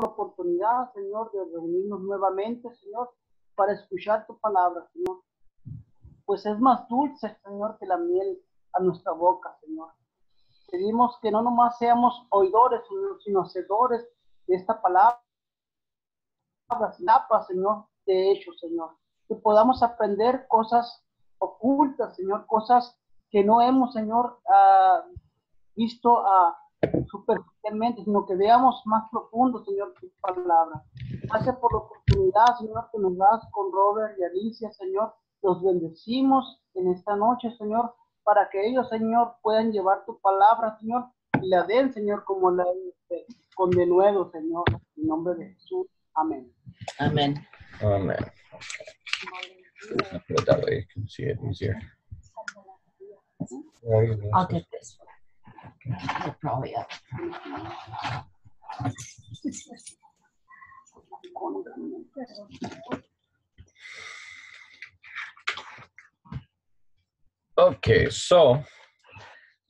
la oportunidad, Señor, de reunirnos nuevamente, Señor, para escuchar tu palabra, Señor. Pues es más dulce, Señor, que la miel a nuestra boca, Señor. Pedimos que no nomás seamos oidores, Señor, sino hacedores de esta palabra, Señor, de hecho, Señor. Que podamos aprender cosas ocultas, Señor, cosas que no hemos, Señor, ah, visto a superficialmente, sino que veamos más profundo, Señor, tu palabra. Gracias por la oportunidad, Señor, que nos das con Robert y Alicia, Señor. Los bendecimos en esta noche, Señor, para que ellos, Señor, puedan llevar tu palabra, Señor, y la den, Señor, como la con denuedo, Señor, en nombre de Jesús. Amén. Amén. Amen. I'll put it that way. You can see it easier. I'll get this one. They're probably up. Okay, so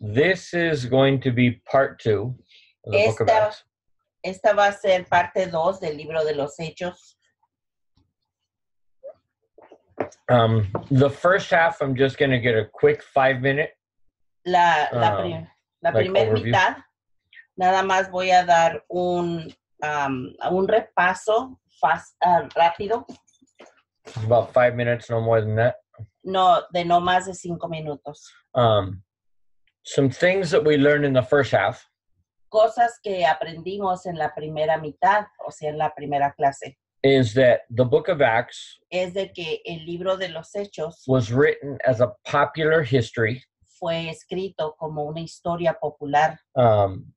this is going to be part two of the book of Esta- Acts. Esta va a ser parte 2 del libro de los Hechos. Um, the first half, I'm just going to get a quick five minute. La, la, Ah, pri- la like primera mitad, nada más voy a dar un, am, un repaso fas- ah, rápido, About five minutes, no more than that. no, de no más de cinco minutos. Um, some things that we learned in the first half Cosas que aprendimos en la primera mitad, o sea, en la primera clase, is that the book of Acts es de que el libro de los Hechos was written as a popular history. Fue escrito como una historia popular. Um,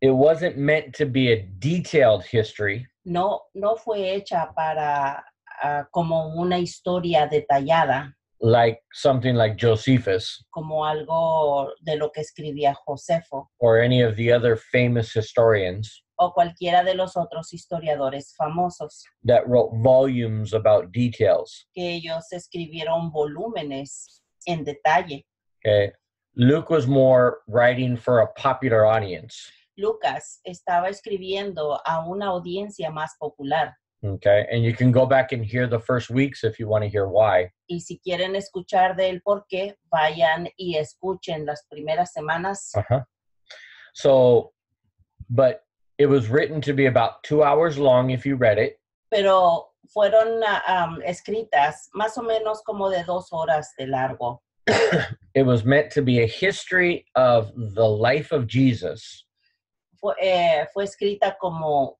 it wasn't meant to be a detailed history. No, no fue hecha para ah, como una historia detallada, like something like Josephus como algo de lo que escribía Josefo or any of the other famous historians o cualquiera de los otros historiadores famosos, that wrote volumes about details. que ellos escribieron volúmenes en detalle. Okay. Luke was more writing for a popular audience. Lucas estaba escribiendo a una audiencia más popular. Okay. And you can go back and hear the first weeks if you want to hear why. Y si quieren escuchar de él por qué, vayan y escuchen las primeras semanas. Uh-huh. So, but it was written to be about two hours long if you read it. pero fueron am, escritas más o menos como de dos horas de largo. It was meant to be a history of the life of Jesus Fue, eh, fue escrita como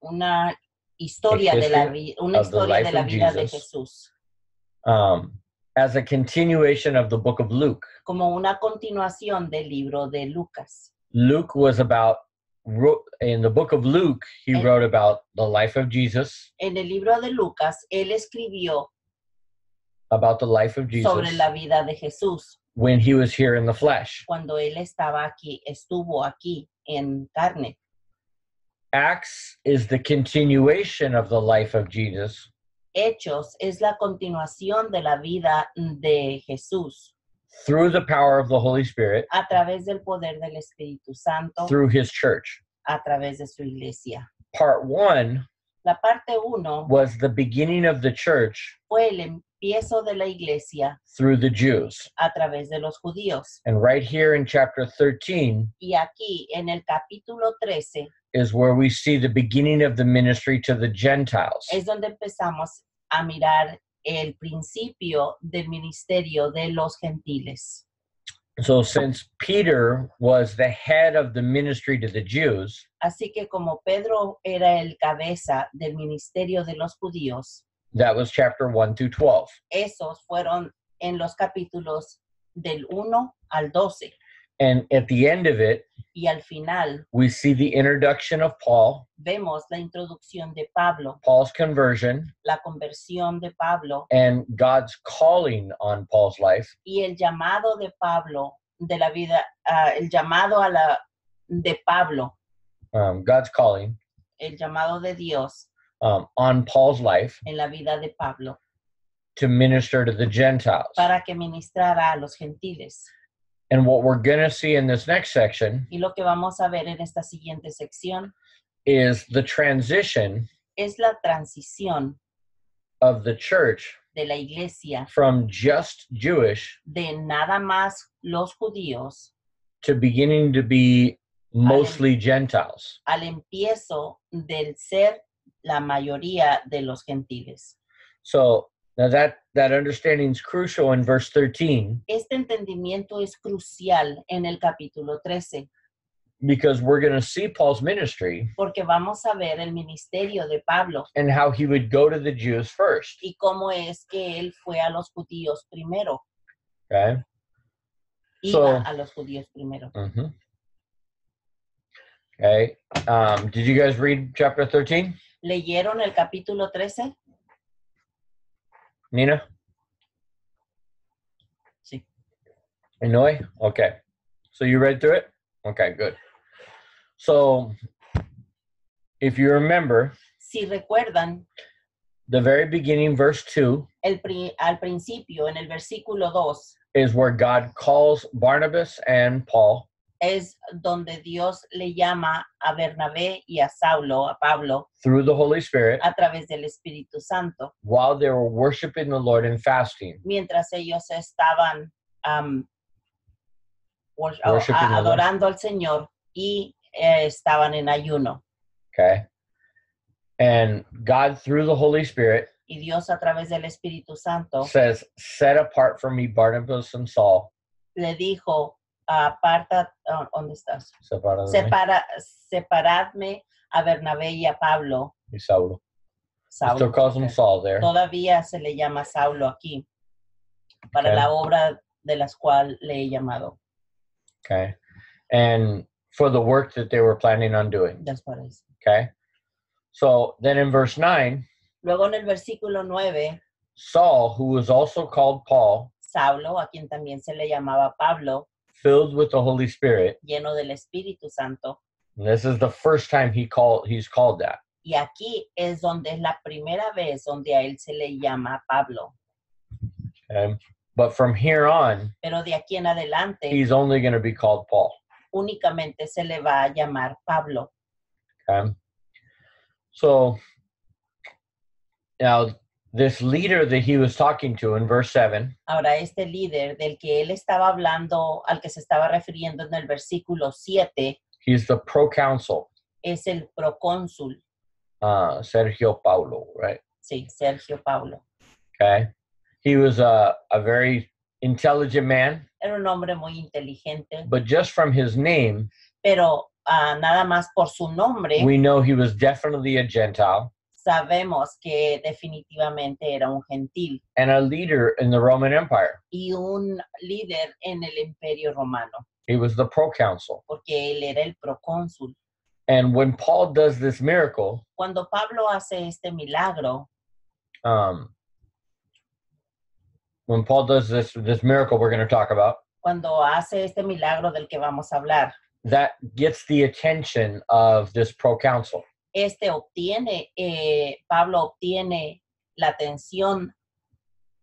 una historia de la una historia de la vida de. Jesús, um, as a continuation of the book of Luke. como una continuación del libro de Lucas. Luke was about wrote in the book of Luke he And- wrote about the life of Jesus, En el libro de Lucas, él escribió about the life of Jesus. sobre la vida de Jesús. When he was here in the flesh. cuando él estaba aquí, estuvo aquí en carne. Acts is the continuation of the life of Jesus. Hechos es la continuación de la vida de Jesús through the power of the Holy Spirit a través del poder del Espíritu Santo, through his church. a través de su iglesia. Part 1 La parte 1 was the beginning of the church fue el empiezo de la iglesia through the Jews. a través de los judíos. And right here in chapter 13 Y aquí en el capítulo 13 is where we see the beginning of the ministry to the Gentiles. es donde empezamos a mirar el principio del ministerio de los gentiles. So, since Peter was the head of the ministry to the Jews, Así que como Pedro era el cabeza del ministerio de los judíos, that was chapter 1 through 12. esos fueron en los capítulos del 1 al 12. And at the end of it, Y al final we see the introduction of Paul, vemos la introducción de Pablo, Paul's conversion, la conversión de Pablo and God's calling on Paul's life, y el llamado de Pablo de la vida, ah, el llamado a la de Pablo, um, God's calling el llamado de Dios um, on Paul's life en la vida de Pablo to minister to the Gentiles. para que ministrara a los gentiles. And what we're going to see in this next section Y lo que vamos a ver en esta siguiente sección is the transition es la transición of the church de la iglesia from just Jewish de nada más los judíos to beginning to be mostly Gentiles. al empiezo del ser la mayoría de los gentiles. So now that that understanding is crucial in verse 13 Este entendimiento es crucial en el capítulo 13 because we're going to see Paul's ministry porque vamos a ver el ministerio de Pablo and how he would go to the Jews first. y cómo es que él fue a los judíos primero, Okay. iba So- a los judíos primero. hmm Okay. Um, did you guys read chapter 13, ¿Leyeron el capítulo 13? Nina? Sí. Inouye? Okay. So you read through it? Okay, good. So if you remember, Si recuerdan, the very beginning, verse 2, el pri- al principio, en el versículo 2, is where God calls Barnabas and Paul es donde Dios le llama a Bernabé y a Saulo, a Pablo, through the Holy Spirit a través del Espíritu Santo, while they were worshiping the Lord in fasting. mientras ellos estaban am, wor- o- Worshiping the Lord. adorando al Señor y eh, estaban en ayuno. Okay. And God, through the Holy Spirit, Y Dios a través del Espíritu Santo says, Set apart for me Barnabas and Saul. le dijo, aparta, ah, ¿dónde estás? Separa separadme a Bernabé y a Pablo. y Saulo. Saulo, Still calls him. Saul there. Todavía se le llama Saulo aquí, para Ok. la obra de las cuales le he llamado. Okay. And for the work that they were planning on doing. Después. Okay. So then in verse 9, Luego en el versículo 9, Saul, who was also called Paul, Saulo, a quien también se le llamaba Pablo, filled with the Holy Spirit. lleno del Espíritu Santo. And this is the first time he called he's called that. Y aquí es donde es la primera vez donde a él se le llama Pablo. Okay. But from here on, Pero de aquí en adelante he's only going to be called Paul. únicamente se le va a llamar Pablo. Okay. So now this leader that he was talking to in verse 7 Ahora este líder del que él estaba hablando, al que se estaba refiriendo en el versículo 7, he's the proconsul. es el procónsul, uh sergio paulo right? Sí, Sergio Paulo. Okay. He was a, a very intelligent man Era un hombre muy inteligente, but just from his name pero ah, nada más por su nombre we know he was definitely a gentile sabemos que definitivamente era un gentil. And a leader in the roman empire. Y un líder en el imperio romano, he was the proconsul. Porque él era el procónsul. and when paul does this miracle Cuando Pablo hace este milagro, um when paul does this this miracle we're going to talk about cuando hace este milagro del que vamos a hablar, that gets the attention of this proconsul este obtiene, eh, Pablo obtiene la atención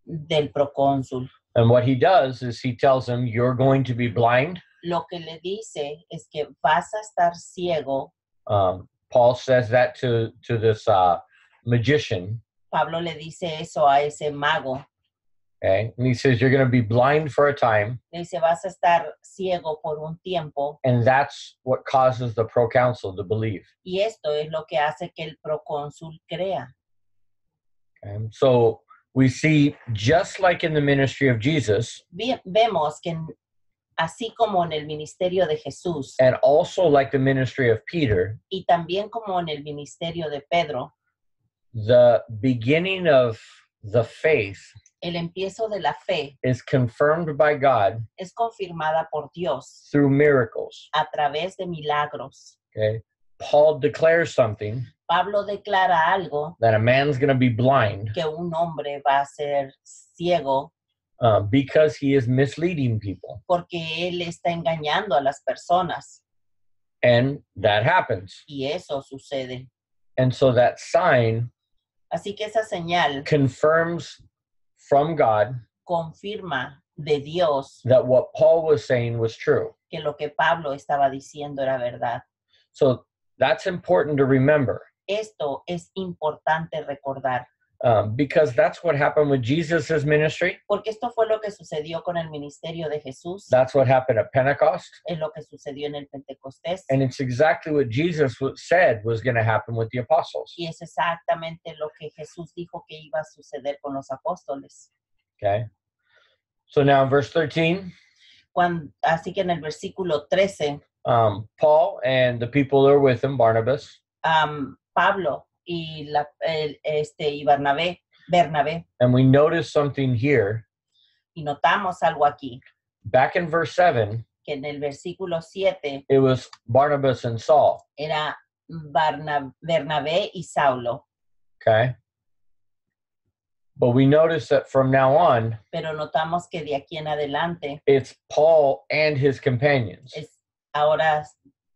del procónsul. and what he does is he tells him you're going to be blind Lo que le dice es que vas a estar ciego. um, paul says that to to this uh, magician Pablo le dice eso a ese mago. Okay and he says you're going to be blind for a time Le dice, vas a estar ciego por un tiempo. and that's what causes the proconsul to believe Y esto es lo que hace que el procónsul crea. okay? so we see just like in the ministry of jesus vemos que en- así como en el ministerio de Jesús and also like the ministry of peter y también como en el ministerio de Pedro, the beginning of the faith el empiezo de la fe is confirmed by god es confirmada por Dios through miracles. a través de milagros. okay? Paul declares something Pablo declara algo that a man's going to be blind que un hombre va a ser ciego uh, because he is misleading people. porque él está engañando a las personas. And that happens. Y eso sucede. and so that sign Así que esa señal confirms from god confirma de Dios that what paul was saying was true. que lo que Pablo estaba diciendo era verdad. so That's important to remember. Esto es importante recordar, um, because that's what happened with Jesus' ministry. porque esto fue lo que sucedió con el ministerio de Jesús, That's what happened at Pentecost. es lo que sucedió en el Pentecostés, And it's exactly what Jesus said was going to happen with the apostles. y es exactamente lo que Jesús dijo que iba a suceder con los apóstoles. Okay. So now in verse 13, Cuan- así que en el versículo 13, um, Paul and the people that are with him, Barnabas, am, Pablo y, la, el- este, y Bernabé, Bernabé, and we notice something here. y notamos algo aquí, Back in verse 7, que en el versículo 7 it was Barnabas and Saul. era Barna- Bernabé y Saulo, Okay. But we notice that from now on, pero notamos que de aquí en adelante it's Paul and his companions. es ahora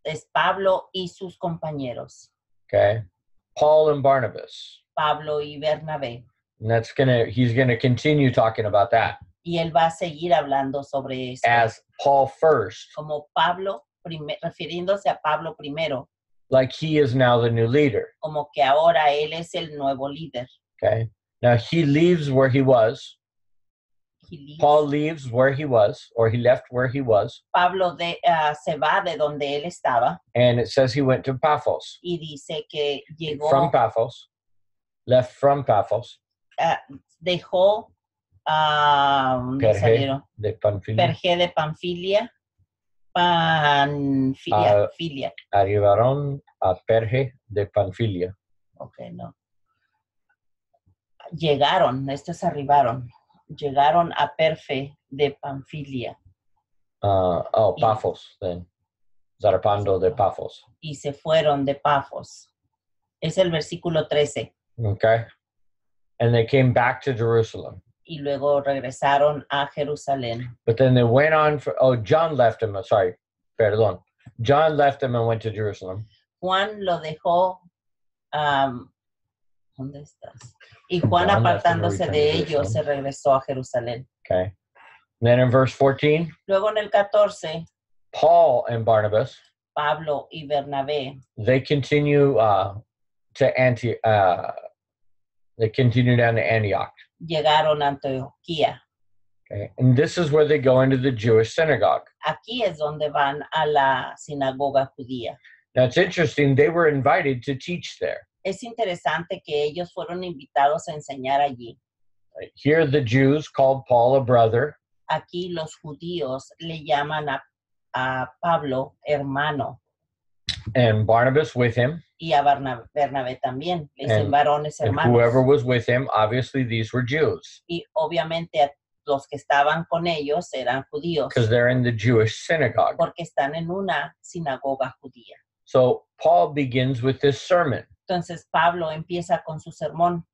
es Pablo y sus compañeros, Okay. Paul and Barnabas. Pablo y Bernabé. And that's going to, he's going to continue talking about that Y él va a seguir hablando sobre eso. as Paul first, como Pablo, refiriéndose a Pablo primero, like he is now the new leader. como que ahora él es el nuevo líder. Okay. Now he leaves where he was. He leaves. Paul leaves where he was, or he left where he was. Pablo de, ah, se va de donde él estaba And it says he went to Paphos. y dice que llegó, From Paphos. Left from Paphos. ah, dejó ¿dónde Perge. De Panfilia. Perge de Panfilia, Panfilia, filia. Arribaron a Perge de Panfilia. Ok, no. Llegaron, estos arribaron, llegaron a Perfe de Panfilia Uh, oh, Y- Paphos then. Zarpando de Paphos. y se fueron de Pafos. Es el versículo 13. Okay. And they came back to Jerusalem. Y luego regresaron a Jerusalén. But then they went on for, oh, John left him. Sorry, perdón. John left him and went to Jerusalem. Juan lo dejó. am, ¿Dónde estás? Y Juan, Juan left him and apartándose de ellos, se regresó a Jerusalén. Okay. Then in verse 14, Luego en el 14, Paul and Barnabas, Pablo y Bernabé they continue uh, to Anti, uh, they continue down to Antioch. llegaron a Antioquía. Okay. And this is where they go into the Jewish synagogue. Aquí es donde van a la sinagoga judía. Now it's interesting, they were invited to teach there. Es interesante que ellos fueron invitados a enseñar allí. Here, the Jews called Paul a brother, Aquí los judíos le llaman a, a Pablo hermano and Barnabas with him, y a Barna- Bernabé también. Le dicen And- varones and hermanos. whoever was with him. Obviously, these were Jews y obviamente a los que estaban con ellos eran judíos because they're in the Jewish synagogue. porque están en una sinagoga judía. So Paul begins with this sermon. Entonces Pablo empieza con su sermón.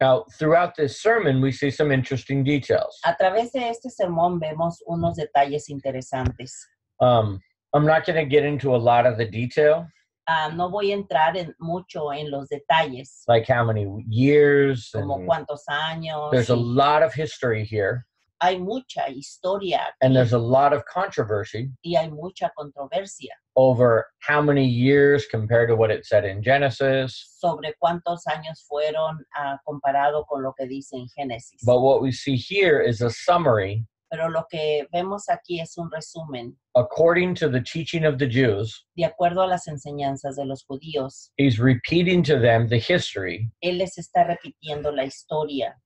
Now, throughout this sermon, we see some interesting details. A través de este sermón vemos unos detalles interesantes. Um, I'm not going to get into a lot of the detail, Ah, no voy a entrar en mucho en los detalles, like how many years. como cuántos años. there's a lot of history here, hay mucha historia and there's a lot of controversy y hay mucha controversia over how many years compared to what it said in Genesis. sobre cuántos años fueron ah, comparado con lo que dice en Génesis. But what we see here is a summary Pero lo que vemos aquí es un resumen according to the teaching of the Jews. de acuerdo a las enseñanzas de los judíos. He's repeating to them the history Él les está repitiendo la historia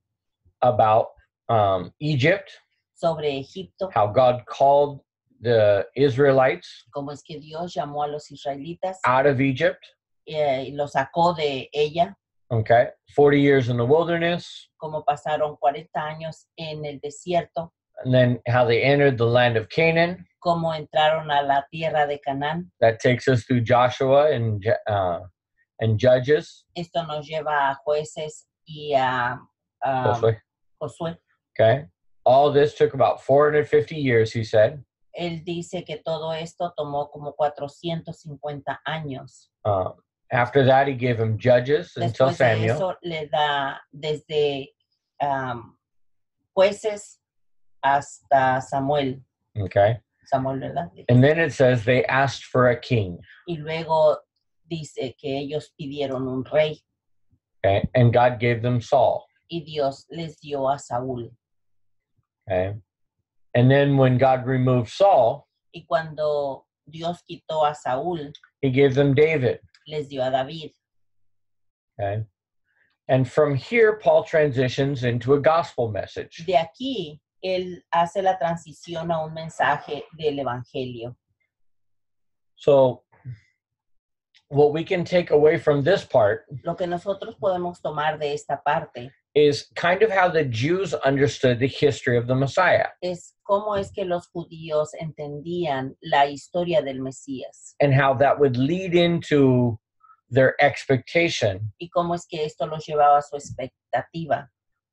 about um, Egypt, sobre Egipto, how God called the Israelites cómo es que Dios llamó a los israelitas out of Egypt. eh, y los sacó de ella, Okay, 40 years in the wilderness, cómo pasaron 40 años en el desierto, and then how they entered the land of Canaan. cómo entraron a la tierra de Canaán. That takes us through Joshua and uh, and Judges. Esto nos lleva a jueces y a, a Joshua, Josué. Okay, all this took about 450 years. He said. Él dice que todo esto tomó como 450 años. Um, after that, he gave him Judges until Después de Samuel. eso le da desde am, jueces hasta Samuel. Okay, Samuel, ¿verdad? and then it says they asked for a king. Y luego dice que ellos pidieron un rey Okay. And God gave them Saul. y Dios les dio a Saúl. Okay. And then when God removed Saul, Y cuando Dios quitó a Saúl, he gave them David. les dio a David. Okay. And from here, Paul transitions into a gospel message. De aquí, él hace la transición a un mensaje del Evangelio. So, what we can take away from this part Lo que nosotros podemos tomar de esta parte is kind of how the Jews understood the history of the Messiah es cómo es que los judíos entendían la historia del Mesías and how that would lead into their expectation y cómo es que esto los llevaba a su expectativa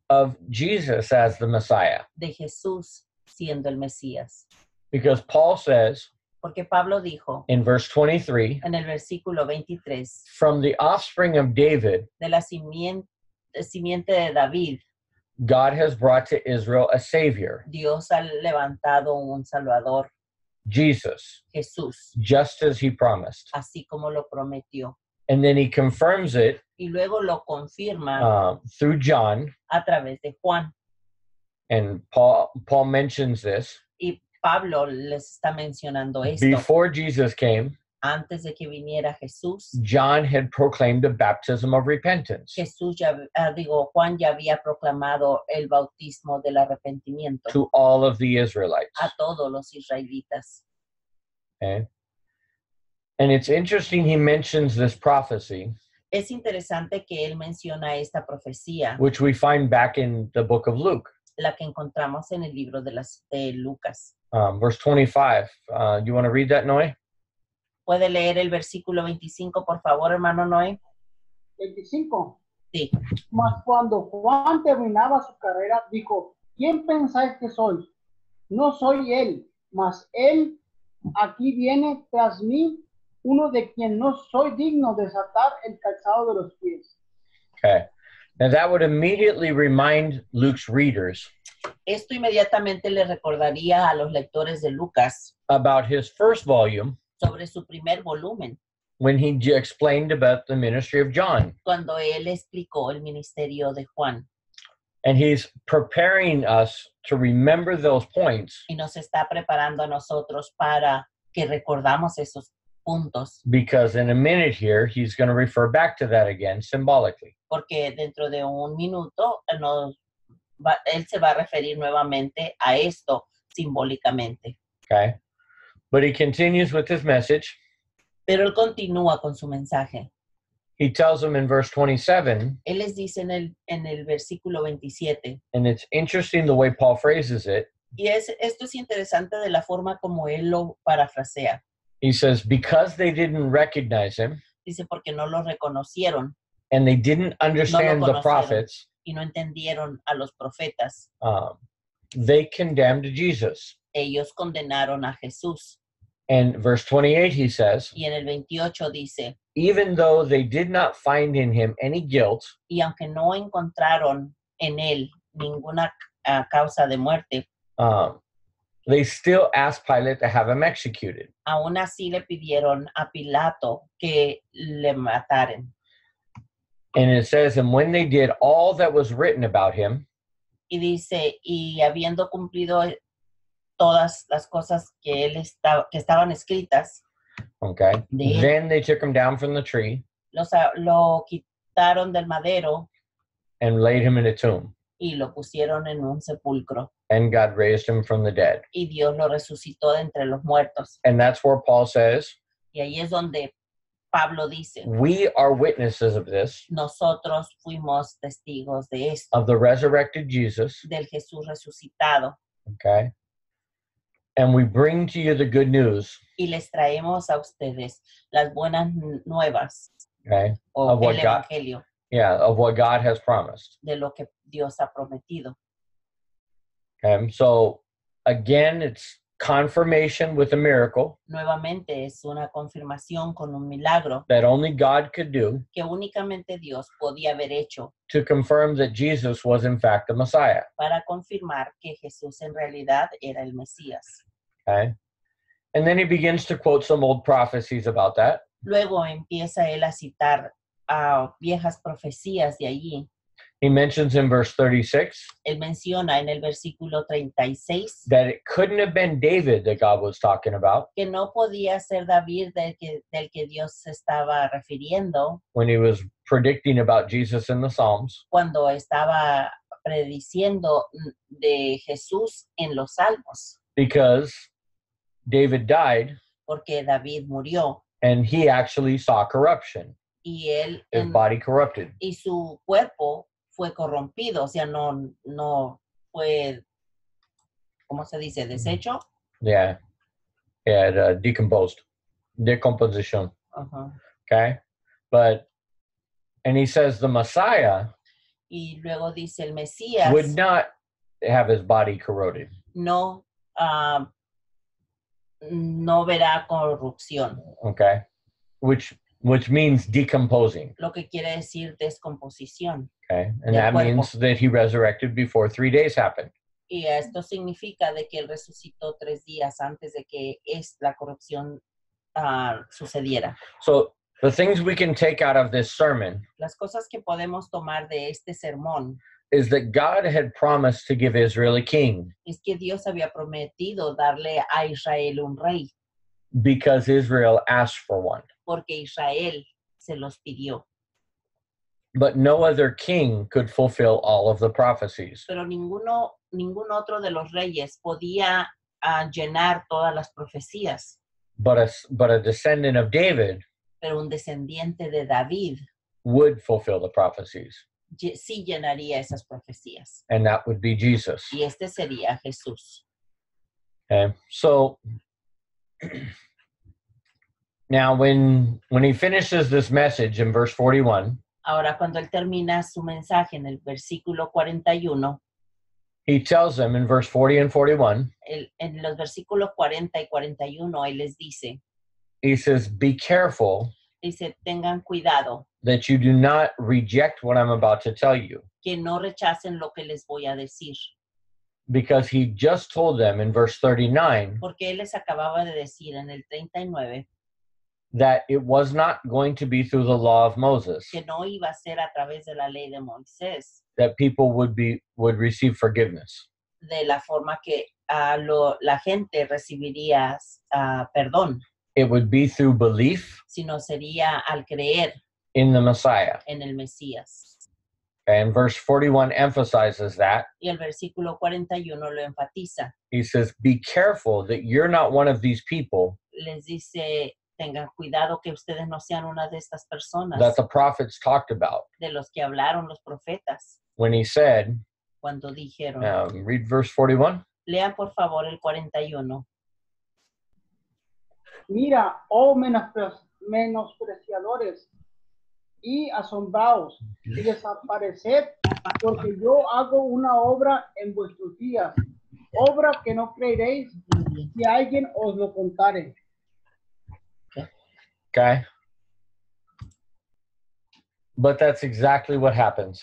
of Jesus as the Messiah. de Jesús siendo el Mesías. Because Paul says Porque Pablo dijo in verse 23 en el versículo 23, from the offspring of David, de la simiente, simiente de David, God has brought to Israel a Savior, Dios ha levantado un Salvador, Jesus, Jesús, just as he promised. así como lo prometió. And then he confirms it Y luego lo confirma uh, through John, a través de Juan. and Paul Paul mentions this Y Pablo les está mencionando esto. before Jesus came. Antes de que viniera Jesús, John had proclaimed a baptism of repentance Jesús ya, ah, digo, Juan ya había proclamado el bautismo del arrepentimiento to all of the Israelites. a todos los israelitas. Okay. And it's interesting he mentions this prophecy, Es interesante que él menciona esta profecía, which we find back in the book of Luke, la que encontramos en el libro de, las, de Lucas. um, verse 25. Uh, you want to read that, Noé? ¿Puede leer el versículo 25, por favor, hermano Noé? 25. Sí. Mas cuando Juan terminaba su carrera, dijo, ¿quién pensáis que soy? No soy él, mas él aquí viene tras mí, uno de quien no soy digno de desatar el calzado de los pies. Okay. Now that would immediately remind Luke's readers Esto inmediatamente le recordaría a los lectores de Lucas about his first volume sobre su primer volumen, when he explained about the ministry of John. cuando él explicó el ministerio de Juan. And he's preparing us to remember those points y nos está preparando a nosotros para que recordamos esos puntos, because in a minute here, he's going to refer back to that again symbolically. porque dentro de un minuto eh, nos va- él se va a referir nuevamente a esto simbólicamente. Okay. But he continues with his message. Pero él continúa con su mensaje. He tells them in verse 27, Él les dice en el, en el versículo 27, and it's interesting the way Paul phrases it. y es, esto es interesante de la forma como él lo parafrasea. He says, Because they didn't recognize him Dice, porque no lo reconocieron and they didn't understand the prophets, y no entendieron a los profetas. um, they condemned Jesus. Ellos condenaron a Jesús. And verse 28, he says, Y en el 28 dice, Even though they did not find in him any guilt, y aunque no encontraron en él ninguna ah, causa de muerte, um, they still asked Pilate to have him executed. aún así le pidieron a Pilato que le mataran. And it says, And when they did all that was written about him, Y dice, y habiendo cumplido todas las cosas que él estaba, que estaban escritas, okay, De then they took him down from the tree los, a- lo quitaron del madero and laid him in a tomb. y lo pusieron en un sepulcro. And God raised him from the dead. Y Dios lo resucitó de entre los muertos. And that's where Paul says, Y ahí es donde Pablo dice, We are witnesses of this, nosotros fuimos testigos de esto, of the resurrected Jesus. del Jesús resucitado. Okay. And we bring to you the good news. y les traemos a ustedes las buenas nuevas Okay. o Of what el God- evangelio Yeah, of what God has promised. de lo que Dios ha prometido. Okay. So again, it's confirmation with a miracle Nuevamente es una confirmación con un milagro that only God could do que únicamente Dios podía haber hecho to confirm that Jesus was in fact the Messiah. para confirmar que Jesús en realidad era el Mesías. Okay. And then he begins to quote some old prophecies about that. Luego empieza él a citar a viejas profecías de allí. He mentions in verse 36 Él menciona en el versículo 36 that it couldn't have been David that God was talking about que no podía ser David del que, del que Dios se estaba refiriendo when he was predicting about Jesus in the Psalms, cuando estaba prediciendo de Jesús en los salmos, because David died porque David murió. and he actually saw corruption, y él his en- body corrupted. y su cuerpo fue corrompido, o sea, no, no fue, ¿cómo se dice? Deshecho. Yeah. Had uh, decomposed, decomposition. Ajá. Okay. But, and he says the Messiah Y luego dice el Mesías would not have his body corroded. no, ah, no verá corrupción, Okay. Which, which means decomposing. lo que quiere decir descomposición. Okay. And that cuerpo. means that he resurrected before three days happened. Y esto significa de que él resucitó tres días antes de que es, la corrupción ah, sucediera. So the things we can take out of this sermon Las cosas que podemos tomar de este sermón is that God had promised to give Israel a king es que Dios había prometido darle a Israel un rey, because Israel asked for one. porque Israel se los pidió. But no other king could fulfill all of the prophecies. Pero ninguno, ningún otro de los reyes podía ah, llenar todas las profecías. But a, but a descendant of David Pero un descendiente de David would fulfill the prophecies, sí llenaría esas profecías. and that would be Jesus. Y este sería Jesús. Okay, so now when when he finishes this message in verse 41, Ahora, cuando él termina su mensaje en el versículo 41, he tells them in verse 40 and 41, él- en los versículos 40 y 41, él les dice, he says, "Be careful dice, tengan cuidado, that you do not reject what I'm about to tell you." que no rechacen lo que les voy a decir. Because he just told them in verse 39 Porque él les acababa de decir en el 39 that it was not going to be through the law of Moses que no iba a ser a través de la ley de Moisés, that people would be would receive forgiveness. de la forma que ah, lo- la gente recibiría ah, perdón, It would be through belief sino sería al creer in the Messiah. en el Mesías. And verse 41 emphasizes that. Y el versículo 41 lo enfatiza. He says, Be careful that you're not one of these people Les dice, tengan cuidado que ustedes no sean una de estas personas that the prophets talked about de los que hablaron los profetas when he said, cuando dijeron, um, read verse 41. lean por favor el 41. Mira, oh menospreciadores y asombrados y desapareced, porque yo hago una obra en vuestros días, obra que no creeréis si alguien os lo contare. Okay. But that's exactly what happens.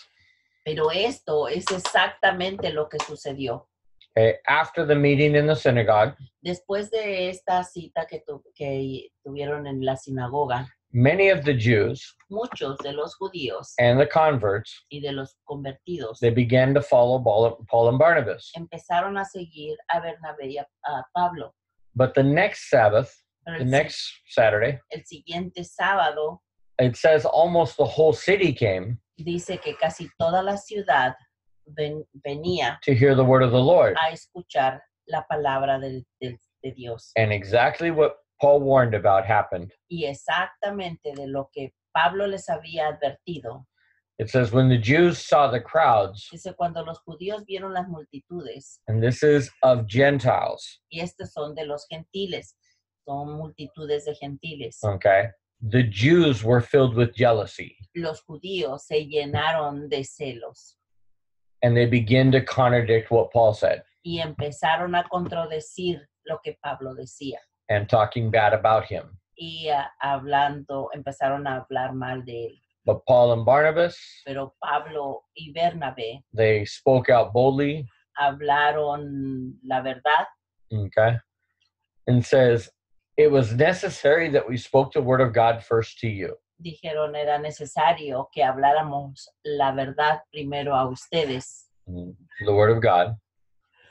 Pero esto es exactamente lo que sucedió. Okay. After the meeting in the synagogue, Después de esta cita que, tu- que tuvieron en la sinagoga, many of the Jews muchos de los judíos and the converts y de los convertidos they began to follow Paul and Barnabas. empezaron a seguir a Bernabé y a, a Pablo. But the next Sabbath, Pero the el, next Saturday, el siguiente sábado it says almost the whole city came dice que casi toda la ciudad ven- venía to hear the word of the Lord. a escuchar la palabra del- del- de Dios. And exactly what Paul warned about happened. Y exactamente de lo que Pablo les había advertido. It says, when the Jews saw the crowds, Dice, cuando los judíos vieron las multitudes, and this is of Gentiles, y estos son de los gentiles, son multitudes de gentiles. okay, the Jews were filled with jealousy Los judíos se llenaron de celos and they begin to contradict what Paul said y empezaron a contradecir lo que Pablo decía. And talking bad about him. Y hablando, empezaron a hablar mal de él. But Paul and Barnabas, Pero Pablo y Bernabé they spoke out boldly, hablaron la verdad okay, and says, it was necessary that we spoke the word of God first to you. Dijeron era necesario que habláramos la verdad primero a ustedes, Mm, The word of God.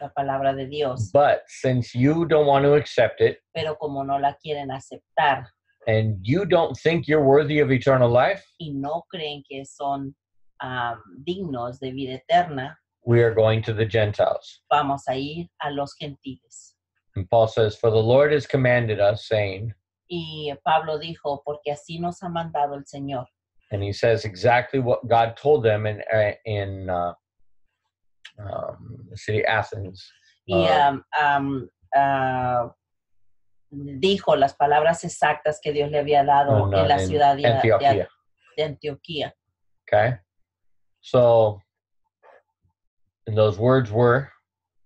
La palabra de Dios. But since you don't want to accept it Pero como no la quieren aceptar and you don't think you're worthy of eternal life, y no creen que son am, dignos de vida eterna, we are going to the Gentiles. vamos a ir a los gentiles. And Paul says, For the Lord has commanded us, saying, Y Pablo dijo, porque así nos ha mandado el Señor. and he says exactly what God told them in uh, in uh, um, city Athens. Y Ah. am, am, ah, dijo las palabras exactas que Dios le había dado en uh, la ciudad de, Antioquia. de Antioquía. Okay, so and those words were,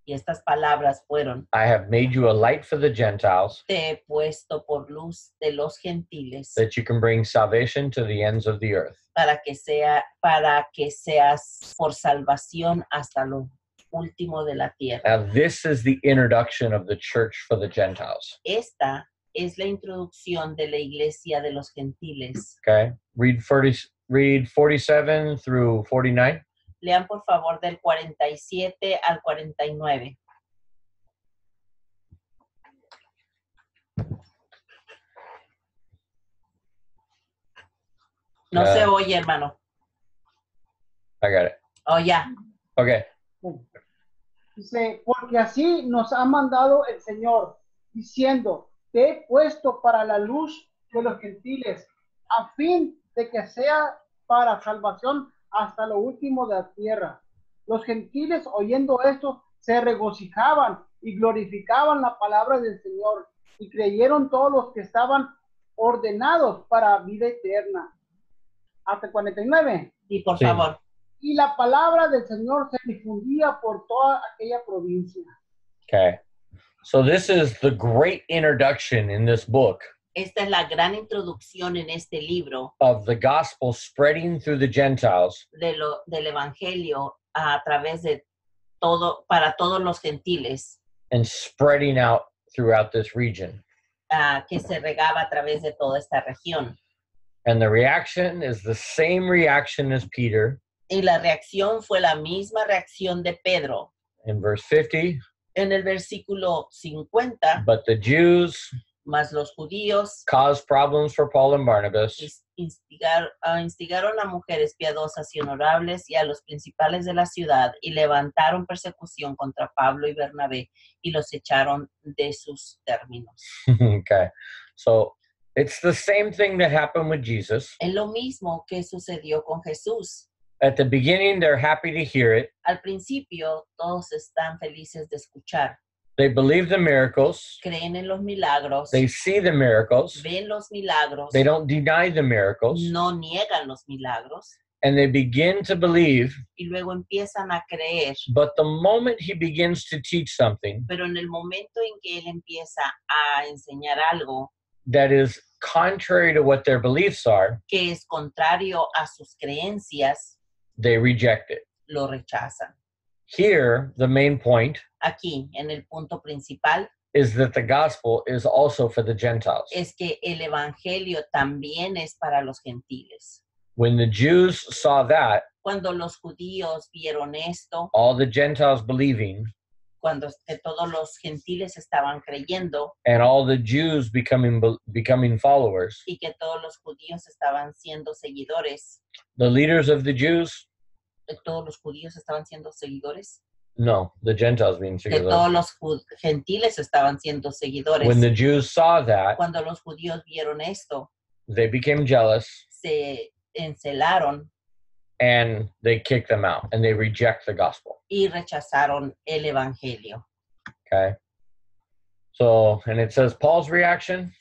Y estas palabras fueron, "I have made you a light for the Gentiles, te he puesto por luz de los gentiles that you can bring salvation to the ends of the earth." para que sea para que seas por salvación hasta lo último de la tierra. Now, this is the introduction of the church for the Gentiles. Esta es la introducción de la iglesia de los gentiles. Okay, read 40, read 47 through 49. Lean por favor del 47 al 49. No Ah. se oye, hermano. I got it. Oh, ya. Okay, Dice, porque así nos ha mandado el Señor, diciendo, te he puesto para la luz de los gentiles, a fin de que sea para salvación hasta lo último de la tierra. Los gentiles, oyendo esto, se regocijaban y glorificaban la palabra del Señor, y creyeron todos los que estaban ordenados para vida eterna. Hasta 49. Y por Sí. favor, Y la palabra del Señor se difundía por toda aquella provincia. okay. So this is the great introduction in this book esta es la gran introducción en este libro of the gospel spreading through the Gentiles de lo, del Evangelio a través de todo, para todos los gentiles, and spreading out throughout this region. ah, que se regaba a través de toda esta región. And the reaction is the same reaction as Peter Y la reacción fue la misma reacción de Pedro. in verse 50. En el versículo 50, But the Jews más los judíos caused problems for Paul and Barnabas, ins- instigar- ah, instigaron a mujeres piadosas y honorables y a los principales de la ciudad y levantaron persecución contra Pablo y Bernabé y los echaron de sus términos. okay. So it's the same thing that happened with Jesus. Es lo mismo que sucedió con Jesús. At the beginning, they're happy to hear it. Al principio todos están felices de escuchar, They believe the miracles. creen en los milagros, They see the miracles. ven los milagros, They don't deny the miracles. no niegan los milagros And they begin to believe. y luego empiezan a creer. But the moment he begins to teach something Pero en el momento en que él empieza a enseñar algo that is contrary to what their beliefs are, que es contrario a sus creencias, they reject it. lo rechazan. Here, the main point Aquí, en el punto principal, is that the gospel is also for the Gentiles. es que el Evangelio también es para los gentiles. When the Jews saw that, Cuando los judíos vieron esto, all the Gentiles believing cuando que todos los gentiles estaban creyendo and all the Jews becoming becoming followers, y que todos los judíos estaban siendo seguidores, the leaders of the Jews, que todos los judíos estaban siendo seguidores, no, the Gentiles being que todos los gentiles estaban siendo seguidores. When the Jews saw that, Cuando los judíos vieron esto, they became jealous se encelaron and they kick them out and they reject the gospel. y rechazaron el Evangelio. Okay. So, and it says Paul's reaction,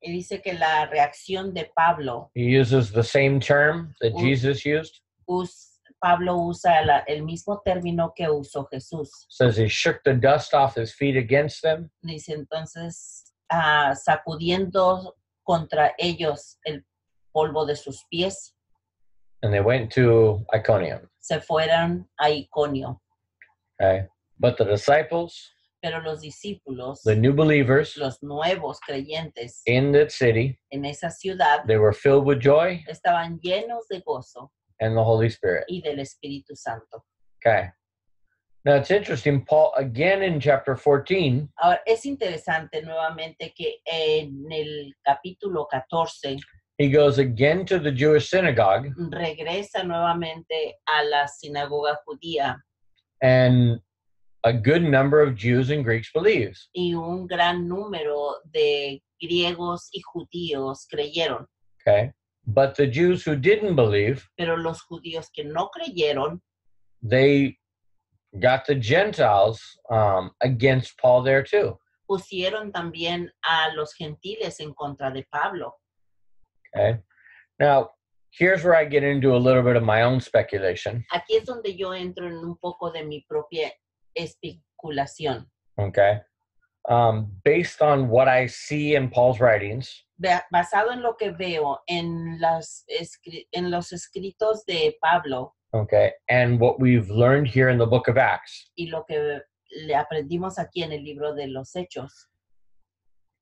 Y dice que la reacción de Pablo, he uses the same term that Mm. Jesus used. us- Pablo usa la- el mismo término que usó Jesús. Says he shook the dust off his feet against them Dice entonces, ah, sacudiendo contra ellos el polvo de sus pies, and they went to Iconium. se fueron a Iconio. Okay. But the disciples, Pero los discípulos, the new believers los nuevos creyentes in that city, en esa ciudad, they were filled with joy estaban llenos de gozo and the Holy Spirit. y del Espíritu Santo. Okay. Now it's interesting, Paul, again in chapter 14, Ahora, es interesante nuevamente que en el capítulo 14 he goes again to the Jewish synagogue regresa nuevamente a la sinagoga judía and a good number of Jews and Greeks believes. y un gran número de griegos y judíos creyeron. Okay. But the Jews who didn't believe, Pero los judíos que no creyeron they got the Gentiles um, against Paul there too. pusieron también a los gentiles en contra de Pablo. Okay. Now, here's where I get into a little bit of my own speculation. Aquí es donde yo entro en un poco de mi propia especulación. Okay. Um, based on what I see in Paul's writings, Basado en lo que veo en, las en los escritos de Pablo. Okay, and what we've learned here in the book of Acts, y lo que le aprendimos aquí en el libro de los Hechos,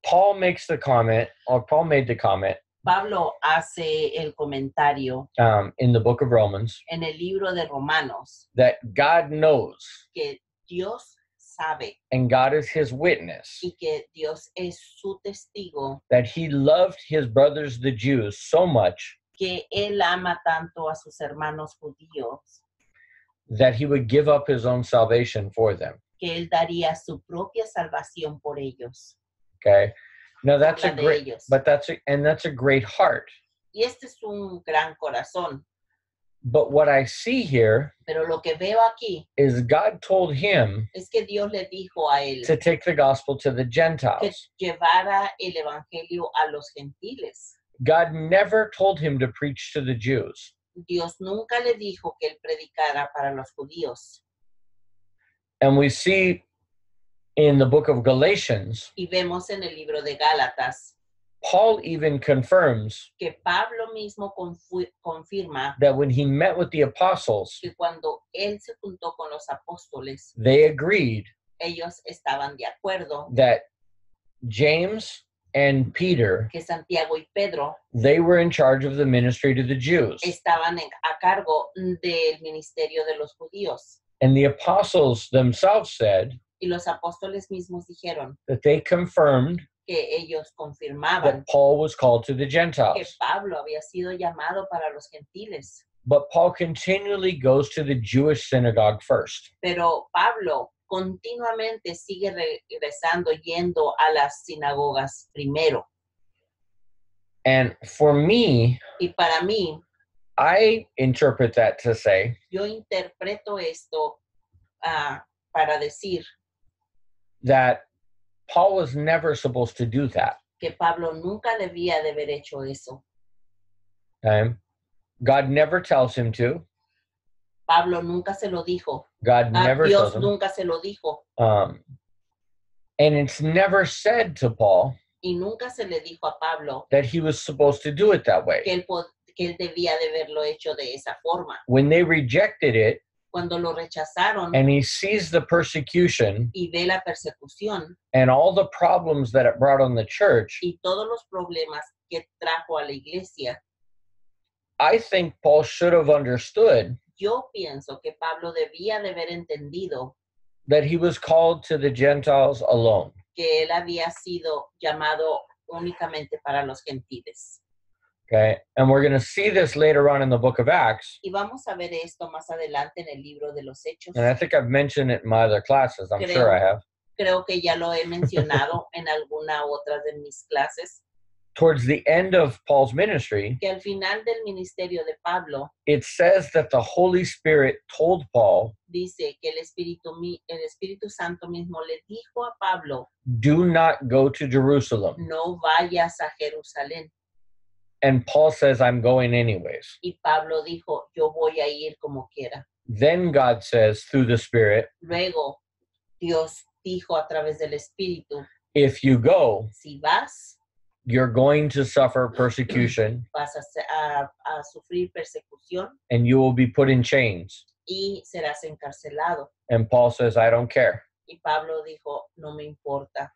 Paul makes the comment, or Paul made the comment Pablo hace el comentario um, in the book of Romans en el libro de Romanos that God knows que Dios sabe and God is his witness y que Dios es su testigo, that he loved his brothers, the Jews, so much que Él ama tanto a sus hermanos judíos that he would give up his own salvation for them. que Él daría su propia salvación por ellos. Okay. Now that's a great, but that's a, and that's a great heart. Y este es un gran corazón. But what I see here Pero lo que veo aquí is God told him es que Dios le dijo a él to take the gospel to the que Gentiles. llevara el evangelio a los gentiles. God never told him to preach to the Jews. Dios nunca le dijo que él predicara para los judíos. And we see in the book of Galatians, Y vemos en el libro de Gálatas Paul even confirms que Pablo mismo confirma that when he met with the apostles, que cuando él se juntó con los apóstoles, they agreed ellos estaban de acuerdo that James and Peter, que Santiago y Pedro they were in charge of the ministry to the Jews. estaban a cargo del ministerio de los judíos. And the apostles themselves said Y los apóstoles mismos dijeron that they confirmed que ellos confirmaban that Paul was called to the que Gentiles. Pablo había sido llamado para los gentiles. But Paul continually goes to the Jewish synagogue first. Pero Pablo continuamente sigue regresando, yendo a las sinagogas primero. And for me, Y para mí, I interpret that to say yo interpreto esto ah, para decir that Paul was never supposed to do that. que Pablo nunca debía de haber hecho eso. Okay? God never tells him to. Pablo nunca se lo dijo. God Ah, never Dios tells him. nunca se lo dijo. Um, and it's never said to Paul Y nunca se le dijo a Pablo that he was supposed to do it that que way. él, que él debía de haberlo hecho de esa forma. When they rejected it Cuando lo rechazaron and he sees the persecution y ve la persecución and all the problems that it brought on the church, y todos los problemas que trajo a la iglesia, I think Paul should have understood yo pienso que Pablo debía de haber entendido that he was called to the Gentiles alone. que él había sido llamado únicamente para los gentiles. Okay. And we're going to see this later on in the book of Acts. Y vamos a ver esto más adelante en el libro de los Hechos. And I think I've mentioned it in my other classes. I'm Creo. sure I have. Creo que ya lo he mencionado en alguna otra de mis clases, Towards the end of Paul's ministry, que al final del ministerio de Pablo it says that the Holy Spirit told Paul, dice que el Espíritu, mi- el Espíritu Santo mismo le dijo a Pablo, Do not go to Jerusalem. no vayas a Jerusalén. And Paul says, I'm going anyways. Y Pablo dijo, yo voy a ir como quiera. Then God says, through the Spirit, Luego Dios dijo a través del Espíritu, If you go, si vas, you're going to suffer persecution vas a, a- a sufrir persecución and you will be put in chains. y serás encarcelado. And Paul says, I don't care. Y Pablo dijo, no me importa.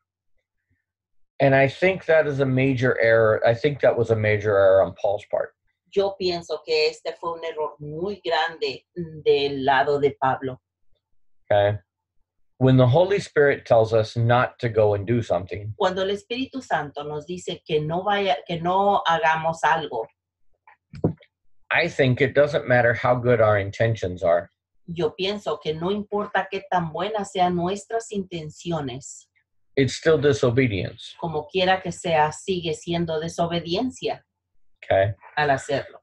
And I think that is a major error. I think that was a major error on Paul's part. Yo pienso que este fue un error muy grande del lado de Pablo. Okay. When the Holy Spirit tells us not to go and do something, Cuando el Espíritu Santo nos dice que no vaya, que no hagamos algo, I think it doesn't matter how good our intentions are. yo pienso que no importa qué tan buenas sean nuestras intenciones, It's still disobedience. como quiera que sea, sigue siendo desobediencia Okay. al hacerlo.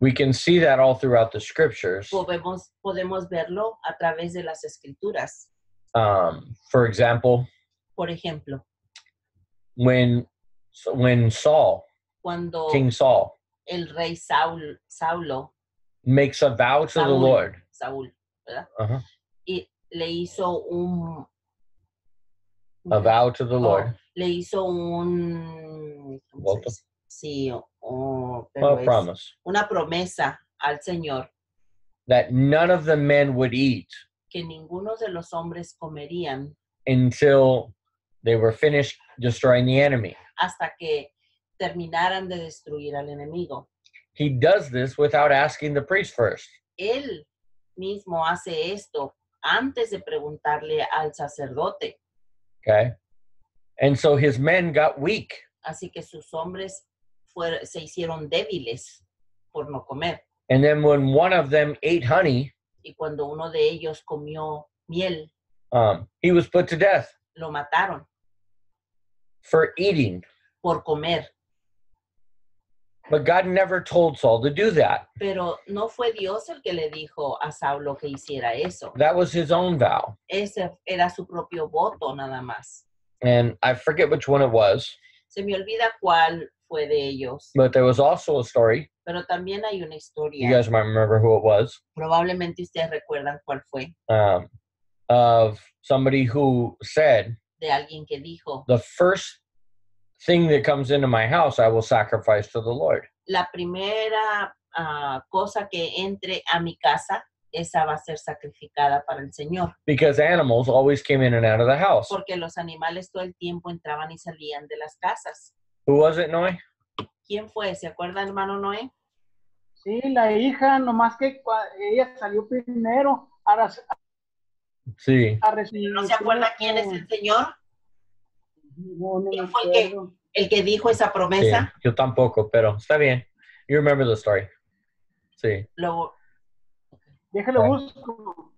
We can see that all throughout the scriptures. Podemos, podemos verlo a través de las escrituras. Um, for example, Por ejemplo, when when Saul, cuando King Saul, el rey Saul, Saulo, makes a vow to the Saúl. Lord. Saúl, ¿verdad? Uh-huh. Y le hizo un... A vow to the Oh, Lord. le hizo un... ¿cómo se Voto. dice? Sí, o- o- pero A es promise una promesa al Señor that none of the men would eat que ninguno de los hombres comerían until they were finished destroying the enemy. hasta que terminaran de destruir al enemigo. He does this without asking the priest first. Él mismo hace esto antes de preguntarle al sacerdote. Okay. And so his men got weak. Así que sus hombres fuer- se hicieron débiles por no comer. And then when one of them ate honey, Y cuando uno de ellos comió miel, um, he was put to death lo mataron for eating. por comer. But God never told Saul to do that. Pero no fue Dios el que le dijo a Saulo que hiciera eso. That was his own vow. Ese era su propio voto nada más. And I forget which one it was, Se me olvida cuál fue de ellos, but there was also a story. pero también hay una You guys might remember who it was. Probablemente ustedes recuerdan cuál fue Um, of somebody who said, de alguien que dijo, The first thing that comes into my house, I will sacrifice to the Lord. la primera ah, cosa que entre a mi casa, esa va a ser sacrificada para el Señor, Because animals always came in and out of the house. porque los animales todo el tiempo entraban y salían de las casas. Who was it, Noe? ¿Quién fue? ¿Se acuerda, hermano Noé? Sí, la hija, nomás que ella salió primero a, Sí. a recibir. ¿No se acuerda quién es el Señor? No, no me ¿Quién fue el que-. El que dijo esa sí. promesa. Yo tampoco, pero está bien. You remember the story. Sí. Lo, Déjalo busco.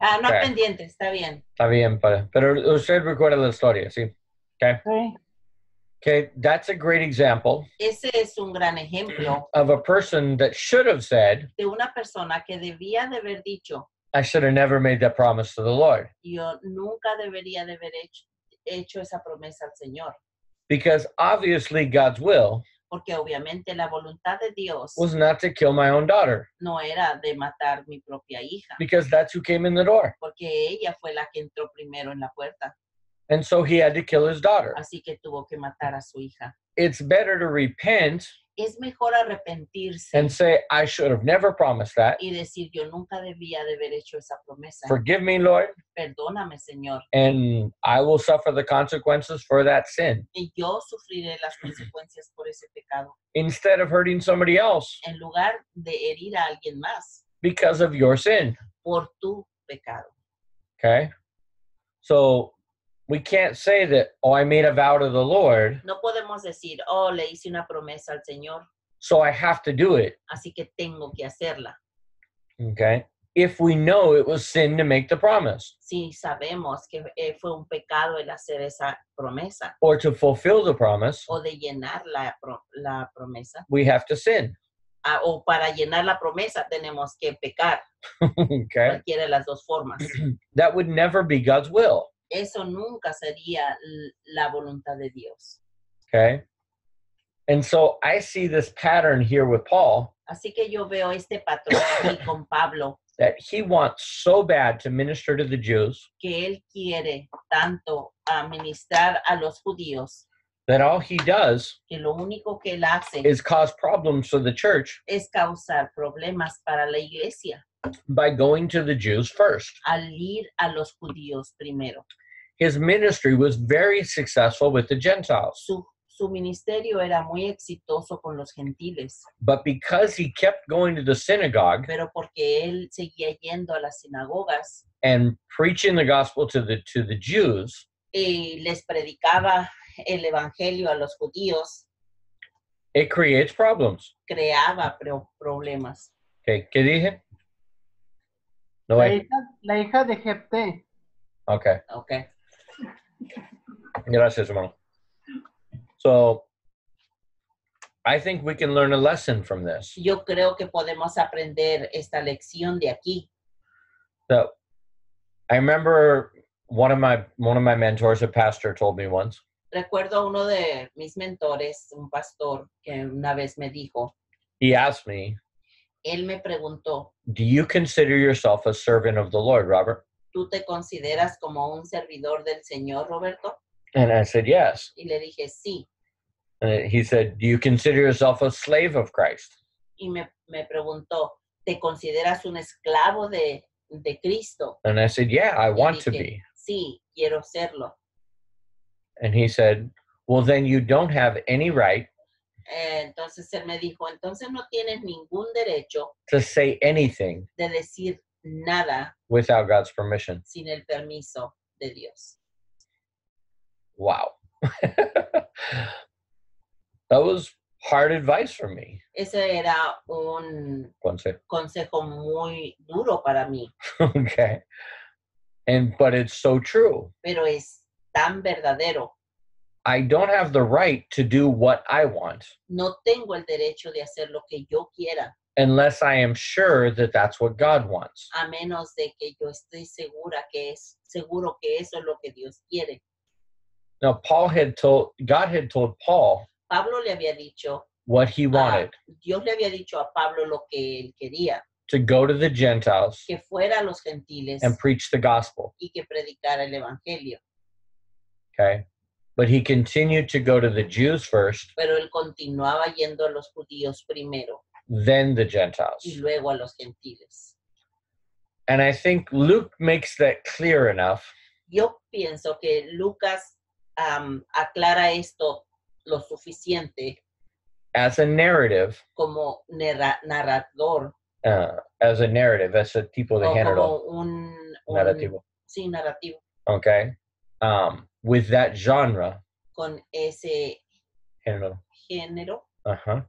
ah, no Ok. pendiente, está bien. Está bien, pero, pero usted recuerda la historia, sí. Sí. Okay, that's a great example Ese es un gran ejemplo of a person that should have said, de una persona que debía de haber dicho, I should have never made that promise to the Lord. yo nunca debería de haber hecho, hecho esa promesa al Señor, Because obviously God's will porque obviamente la voluntad de Dios was not to kill my own daughter, no era de matar mi propia hija, because that's who came in the door. porque ella fue la que entró primero en la puerta, And so he had to kill his daughter. así que tuvo que matar a su hija. It's better to repent Es mejor arrepentirse and say, I should have never promised that. y decir, yo nunca debía de haber hecho esa promesa. Forgive me, Lord, Perdóname, Señor, and I will suffer the consequences for that sin y yo sufriré las consecuencias por ese pecado, instead of hurting somebody else en lugar de herir a alguien más because of your sin. por tu pecado. Okay? So we can't say that, oh, I made a vow to the Lord, No podemos decir, oh, le hice una promesa al Señor, so I have to do it. así que tengo que hacerla. Okay? If we know it was sin to make the promise Si sabemos que eh, fue un pecado el hacer esa promesa or to fulfill the promise, o de llenar la, pro- la promesa, we have to sin. ah, o para llenar la promesa tenemos que pecar, okay? cualquiera de las dos formas. That would never be God's will. Eso nunca sería la voluntad de Dios. Okay? And so I see this pattern here with Paul Así que yo veo este patrón aquí con Pablo, that he wants so bad to minister to the Jews que él quiere tanto a administrar a los judíos that all he does que lo único que él hace is cause problems for the church es causar problemas para la iglesia by going to the Jews first. al ir a los judíos primero. His ministry was very successful with the Gentiles, Su, su ministerio era muy exitoso con los gentiles, but because he kept going to the synagogue pero porque él seguía yendo a las sinagogas and preaching the gospel to the to the Jews, y les predicaba el evangelio a los judíos, it creates problems. creaba pro- problemas. Okay, ¿qué dije? No La way. hija, la hija de Jepté. Okay, Okay. gracias, hermano. So, I think we can learn a lesson from this. Yo creo que podemos aprender esta lección de aquí. So, I remember one of my one of my mentors, a pastor, told me once. Recuerdo a uno de mis mentores, un pastor, que una vez me dijo, He asked me, él me preguntó, "Do you consider yourself a servant of the Lord, Robert?" ¿tú te consideras como un servidor del Señor, Roberto? And I said, "Yes." Y le dije, sí. And he said, "Do you consider yourself a slave of Christ?" Y me, me preguntó, ¿te consideras un esclavo de, de Cristo? And I said, "Yeah, I Y want to be." Sí, quiero serlo. And he said, "Well, then you don't have any right entonces él me dijo, entonces no tienes ningún derecho to say anything de decir nada without God's permission." sin el permiso de Dios. Wow. that was hard advice for me. Ese era un Ponce. consejo muy duro para mí, okay. And but it's so true. pero es tan verdadero. I don't have the right to do what I want No tengo el derecho de hacer lo que yo quiera, unless I am sure that that's what God wants. a menos de que yo segura que es seguro que eso es lo que Dios quiere. Now Paul had told God had told Paul Pablo le había dicho, what he wanted Dios le había dicho a Pablo lo que él quería, to go to the Gentiles que fuera a los gentiles and preach the gospel. y que predicara el evangelio. Okay. But he continued to go to the Jews first, Pero él continuaba yendo a los judíos primero then the Gentiles. y luego a los gentiles. And I think Luke makes that clear enough Yo pienso que Lucas am, aclara esto lo suficiente as a narrative, como narra- narrador uh, as a narrative, as a tipo de género como un, un- narrativo. sí, narrativo Okay. Um, with that genre, con ese género, género, uh-huh,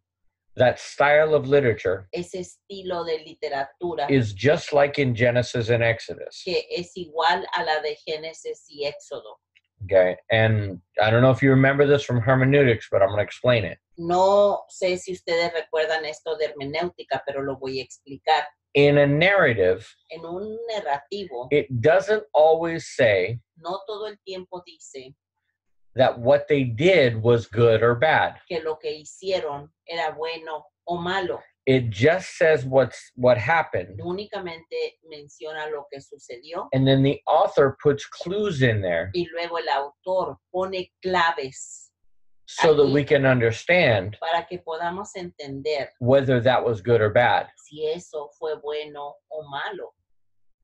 that style of literature ese estilo de literatura is just like in Genesis and Exodus. que es igual a la de Génesis y Éxodo. Okay. And I don't know if you remember this from hermeneutics, but I'm going to explain it. No sé si ustedes recuerdan esto de hermenéutica, pero lo voy a explicar. In a narrative, En un narrativo, it doesn't always say no todo el tiempo dice that what they did was good or bad. que lo que hicieron era bueno o malo. It just says what's what happened. Únicamente menciona lo que sucedió And then the author puts clues in there y luego el autor pone claves so that we can understand para que podamos entender whether that was good or bad. si eso fue bueno o malo.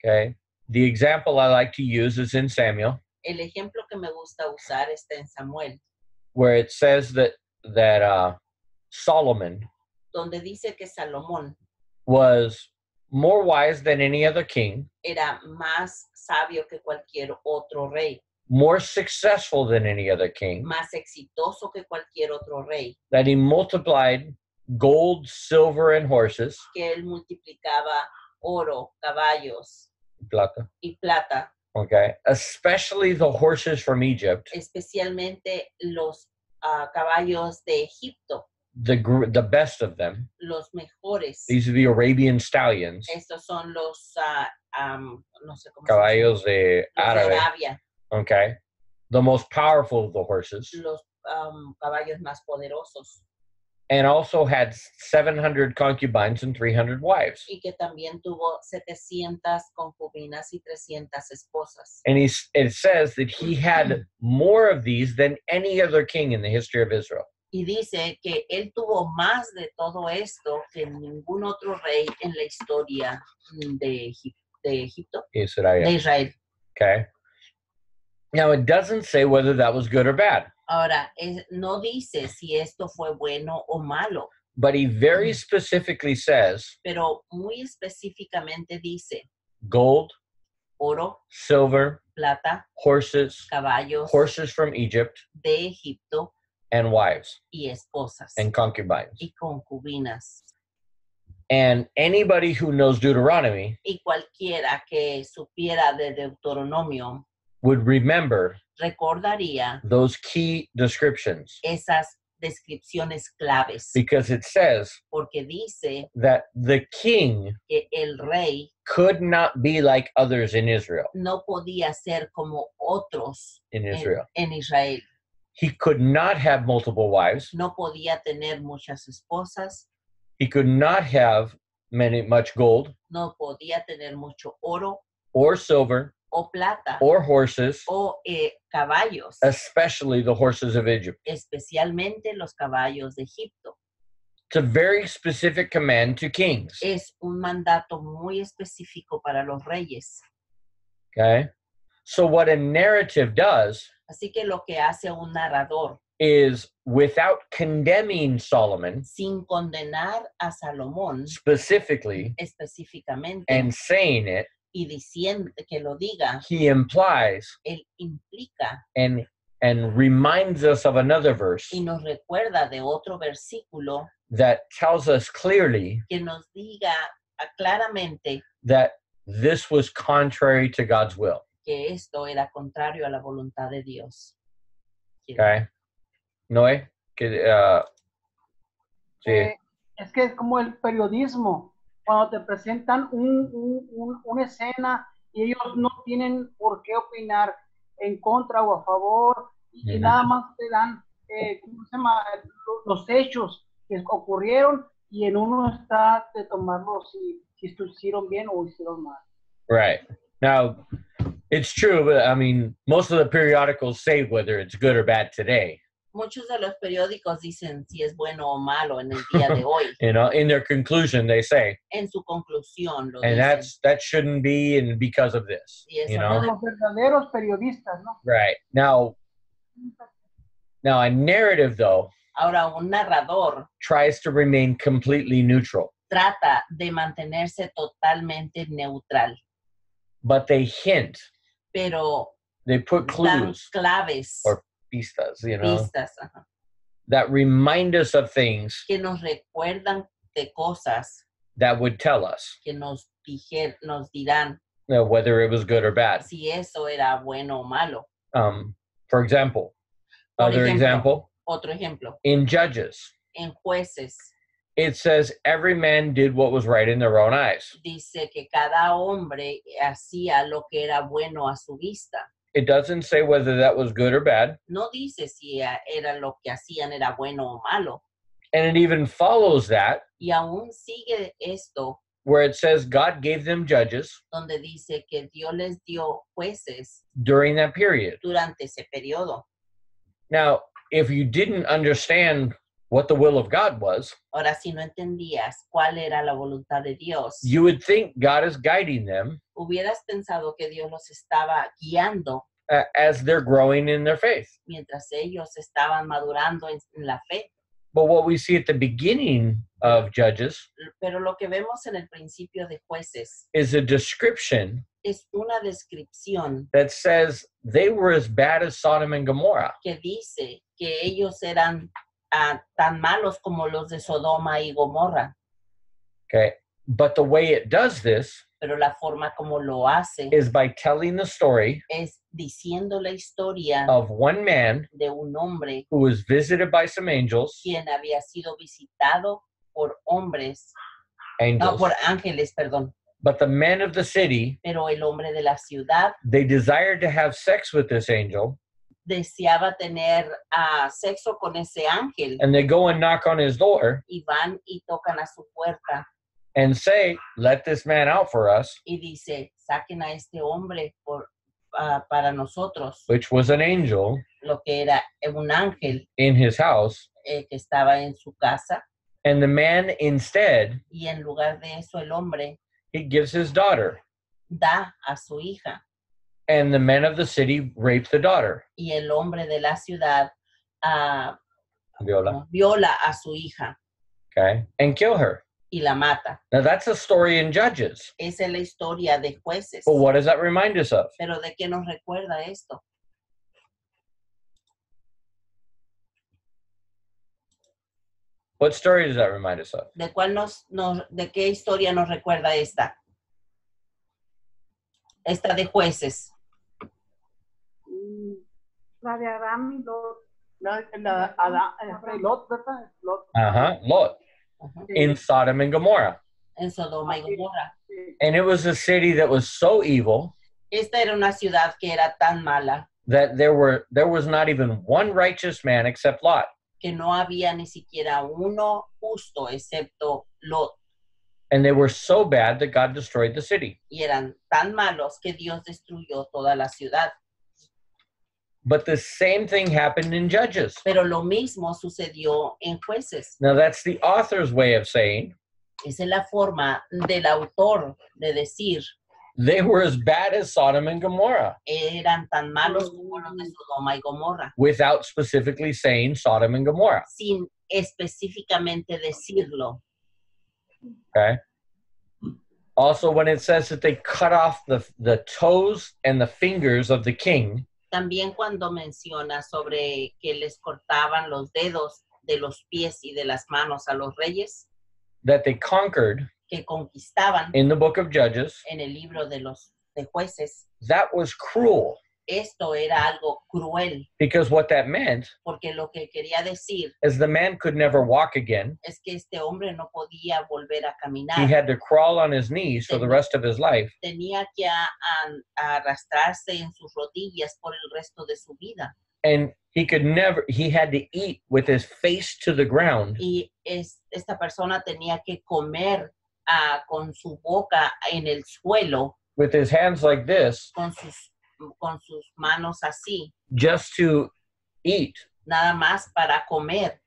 Okay. The example I like to use is in Samuel, El ejemplo que me gusta usar está en Samuel, where it says that that uh, Solomon donde dice que Salomón was more wise than any other king, era más sabio que cualquier otro rey, more successful than any other king, más exitoso que cualquier otro rey, that he multiplied gold, silver, and horses, que él multiplicaba oro, caballos plata, y plata, okay, especially the horses from Egypt, especialmente los ah, caballos de Egipto, the gr- the best of them. los mejores. These are the Arabian stallions, Estos son los, ah, am, no sé cómo caballos de los de árabe, Arabia, okay, the most powerful of the horses. los am, caballos más poderosos. and also had 700 concubines and 300 wives. y que también tuvo 700 concubinas y 300 esposas. And he's, it says that he had mm. more of these than any other king in the history of Israel. Y dice que él tuvo más de todo esto que ningún otro rey en la historia de, Egip- de Egipto, Israel. de Israel. Okay. Now, it doesn't say whether that was good or bad, Ahora, es- no dice si esto fue bueno o malo, but he very mm. specifically says pero muy específicamente dice gold, oro, silver, plata, horses, caballos horses from Egypt, de Egipto and wives y esposas and concubines. y concubinas. And anybody who knows Deuteronomy Y cualquiera que supiera de Deuteronomio would remember recordaría those key descriptions esas descripciones claves, because it says porque dice that the king que el rey could not be like others in Israel. no podía ser como otros In en, Israel, en Israel. he could not have multiple wives. No podía tener muchas esposas, He could not have many much gold no podía tener mucho oro or silver o plata or horses, o eh, caballos, especially the horses of Egypt. especialmente los caballos de Egipto. It's a very specific command to kings. Es un mandato muy específico para los reyes. Okay. So, what a narrative does Así que lo que hace un narrador, is without condemning Solomon sin condenar a Salomón specifically específicamente and saying it, y diciendo que lo diga, he implies él implica and and reminds us of another verse y nos recuerda de otro versículo that tells us clearly que nos diga ah, claramente that this was contrary to God's will. que esto era contrario a la voluntad de Dios. Okay. Noé, que, uh, sí, Eh, es que es como el periodismo, cuando te presentan un, un- un- una escena y ellos no tienen por qué opinar en contra o a favor, y, nada más te dan, eh, ¿cómo se llama? Lo- Los hechos que ocurrieron y en uno está de tomarlo si, si hicieron bien o hicieron mal. right. Now, it's true, but I mean, most of the periodicals say whether it's good or bad today. Muchos de los periódicos dicen si es bueno o malo en el día de hoy. You know, in their conclusion, they say, En su conclusión lo and dicen. that's that shouldn't be, and because of this. Y eso You no know, Los verdaderos periodistas, ¿no? right now. Now, a narrative though Ahora, un narrador tries to remain completely neutral, trata de mantenerse totalmente neutral, but they hint, pero they put dan clues, claves, or pistas, you know, pistas, ajá, that remind us of things que nos recuerdan de cosas that would tell us que nos, dijer, nos dirán you know, whether it was good or bad. si eso era bueno o malo. Um, for example, Por other ejemplo. example Otro ejemplo, in Judges, en jueces it says every man did what was right in their own eyes. dice que cada hombre hacía lo que era bueno a su vista. It doesn't say whether that was good or bad, No dice si era lo que hacían era bueno o malo. and it even follows that Y aún sigue esto where it says God gave them judges donde dice que Dios les dio jueces during that period. durante ese periodo. Now, if you didn't understand what the will of God was, Ahora, si no entendías cuál era la voluntad de Dios, you would think God is guiding them hubieras pensado que Dios los estaba guiando uh, as they're growing in their faith. mientras ellos estaban madurando en, en la fe. But what we see at the beginning of Judges Pero lo que vemos en el principio de jueces is a description es una descripción that says they were as bad as Sodom and Gomorrah. que dice que ellos eran tan malos como los de Sodoma y Gomorra, Okay. But the way it does this pero la forma como lo hace is by telling the story es diciendo la historia of one man de un hombre who was visited by some angels, quien había sido visitado por hombres, no, angels. por ángeles, perdón, But the men of the city, pero el hombre de la ciudad they desired to have sex with this angel, deseaba tener ah, sexo con ese ángel and they go and knock on his door y van y tocan a su puerta and say, Let this man out for us, y dice, saquen a este hombre por, ah, para nosotros, which was an angel lo que era un ángel in his house. eh, que estaba en su casa. And the man instead, Y en lugar de eso, el hombre he gives his daughter. da a su hija. And the men of the city rape the daughter. Y el hombre de la ciudad ah, Viola. viola a su hija Okay. And kill her. y la mata. Now that's a story in Judges. Esa es la historia de jueces. But what does that remind us of? Pero ¿de qué nos recuerda esto? What story does that remind us of? ¿De cuál nos, nos- de qué historia nos recuerda esta? Esta de jueces. La de Aram y Lot. La, la, Adán- este, Lot, ¿verdad? Lot. Lot. Ajá. In Sodom and Gomorrah. En Sodoma y ah, Gomorra. And it was a city that was so evil Esta era una ciudad que era tan mala that there were there was not even one righteous man except Lot. que no había ni siquiera uno justo excepto Lot. And they were so bad that God destroyed the city. Y eran tan malos que Dios destruyó toda la ciudad. But the same thing happened in Judges. Pero lo mismo sucedió en jueces. Now that's the author's way of saying Esa es la forma del autor de decir, they were as bad as Sodom and Gomorrah eran tan malos mm. como los de Sodoma y Gomorra, without specifically saying Sodom and Gomorrah. sin específicamente decirlo. Okay. Also, when it says that they cut off the, the toes and the fingers of the king, También cuando menciona sobre que les cortaban los dedos de los pies y de las manos a los reyes. That they conquered que conquistaban in the book of Judges, en el libro de los de jueces, that was cruel esto era algo cruel, because what that meant porque lo que quería decir is the man could never walk again. es que este hombre no podía volver a He caminar. had to crawl on his knees for the rest of his life. Tenía que a- a- arrastrarse en sus rodillas por el resto de su vida. And he could never, he had to eat with his face to the ground Y es, esta persona tenía que comer ah, con su boca en el suelo, with his hands like this con sus, con sus manos así, just to eat. nada más para comer.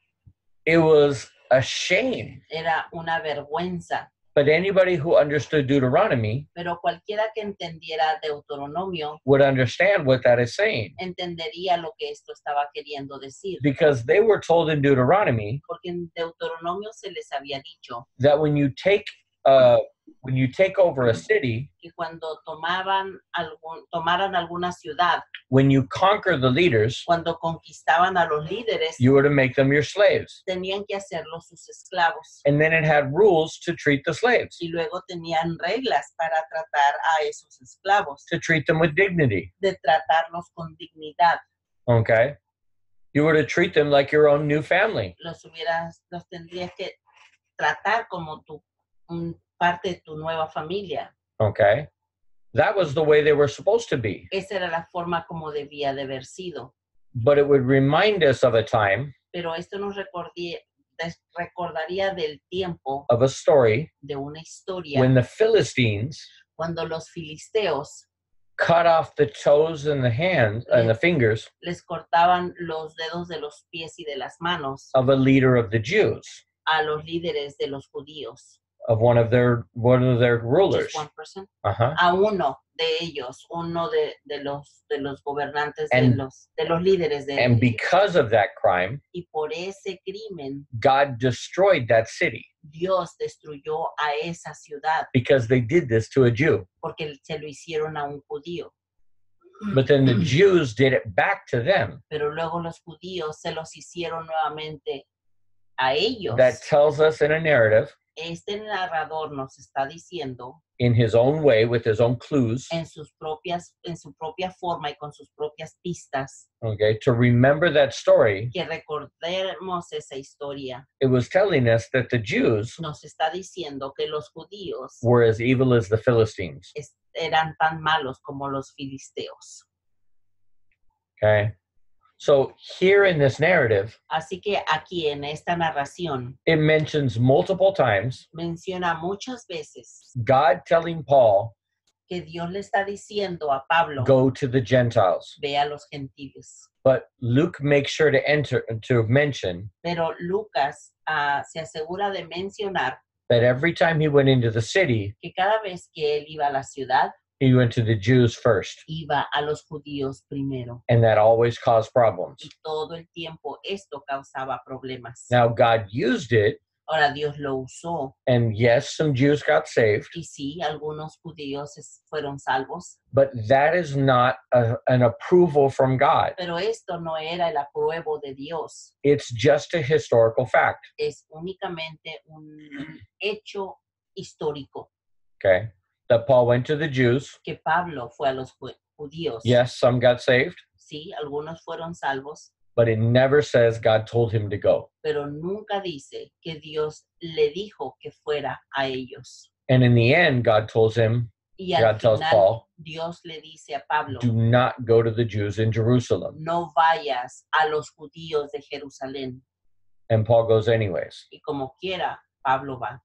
It was a shame. Era una vergüenza. But anybody who understood Deuteronomy Pero cualquiera que entendiera Deuteronomio would understand what that is saying entendería lo que esto estaba queriendo decir. because they were told in Deuteronomy Porque en Deuteronomio se les había dicho that when you take uh, when you take over a city, que cuando tomaban algún, tomaran alguna ciudad, when you conquer the leaders, cuando conquistaban a los líderes, you were to make them your slaves. tenían que hacerlos sus esclavos. And then it had rules to treat the slaves, Y luego tenían reglas para tratar a esos esclavos, to treat them with dignity. de tratarlos con dignidad. Okay? You were to treat them like your own new family. Los hubieras, los tendrías que tratar como tu un parte de tu nueva familia. Okay? That was the way they were supposed to be. Esa era la forma como debía de haber sido. But it would remind us of a time, Pero esto nos recordí- des- recordaría del tiempo of a story, de una historia when the Philistines cuando los filisteos cut off the toes and the hands and the fingers les cortaban los dedos de los pies y de las manos of a leader of the Jews, a los líderes de los judíos. Of one of their one of their rulers. Just one person. Uh-huh. A uno de ellos, uno de, de los de los gobernantes de los de los líderes de And because of that crime, y por ese crimen God destroyed that city Dios destruyó a esa ciudad because they did this to a Jew. porque se lo hicieron a un judío. But then the Jews did it back to them. Pero luego los judíos se los hicieron nuevamente a ellos. That tells us in a narrative, Este narrador nos está diciendo in his own way, with his own clues, en sus propias en su propia forma y con sus propias pistas okay, to remember that story, que recordemos esa historia. it was telling us that the Jews Nos está diciendo que los judíos were as evil as the Philistines. es- eran tan malos como los filisteos. Okay. So here in this narrative, Así que aquí en esta narración it mentions multiple times menciona muchas veces God telling Paul, que Dios le está diciendo a Pablo, go to the Gentiles. ve a los gentiles. But Luke makes sure to enter to mention Pero Lucas ah, se asegura de mencionar that every time he went into the city, que cada vez que él iba a la ciudad, he went to the Jews first. iba a los judíos primero. And that always caused problems. Y todo el tiempo esto causaba problemas. Now God used it, Ahora Dios lo usó and yes, some Jews got saved, y sí, algunos judíos fueron salvos, but that is not a, an approval from God. pero esto no era el apruebo de Dios. It's just a historical fact. Es únicamente un hecho histórico Okay. That Paul went to the Jews. que Pablo fue a los ju- judíos. Yes, some got saved, Sí, algunos fueron salvos, but it never says God told him to go. pero nunca dice que Dios le dijo que fuera a ellos. And in the end, God tells him, Y al God tells final Paul, Dios le dice a Pablo, do not go to the Jews in Jerusalem. no vayas a los judíos de Jerusalén. And Paul goes anyways. Y como quiera, Pablo va.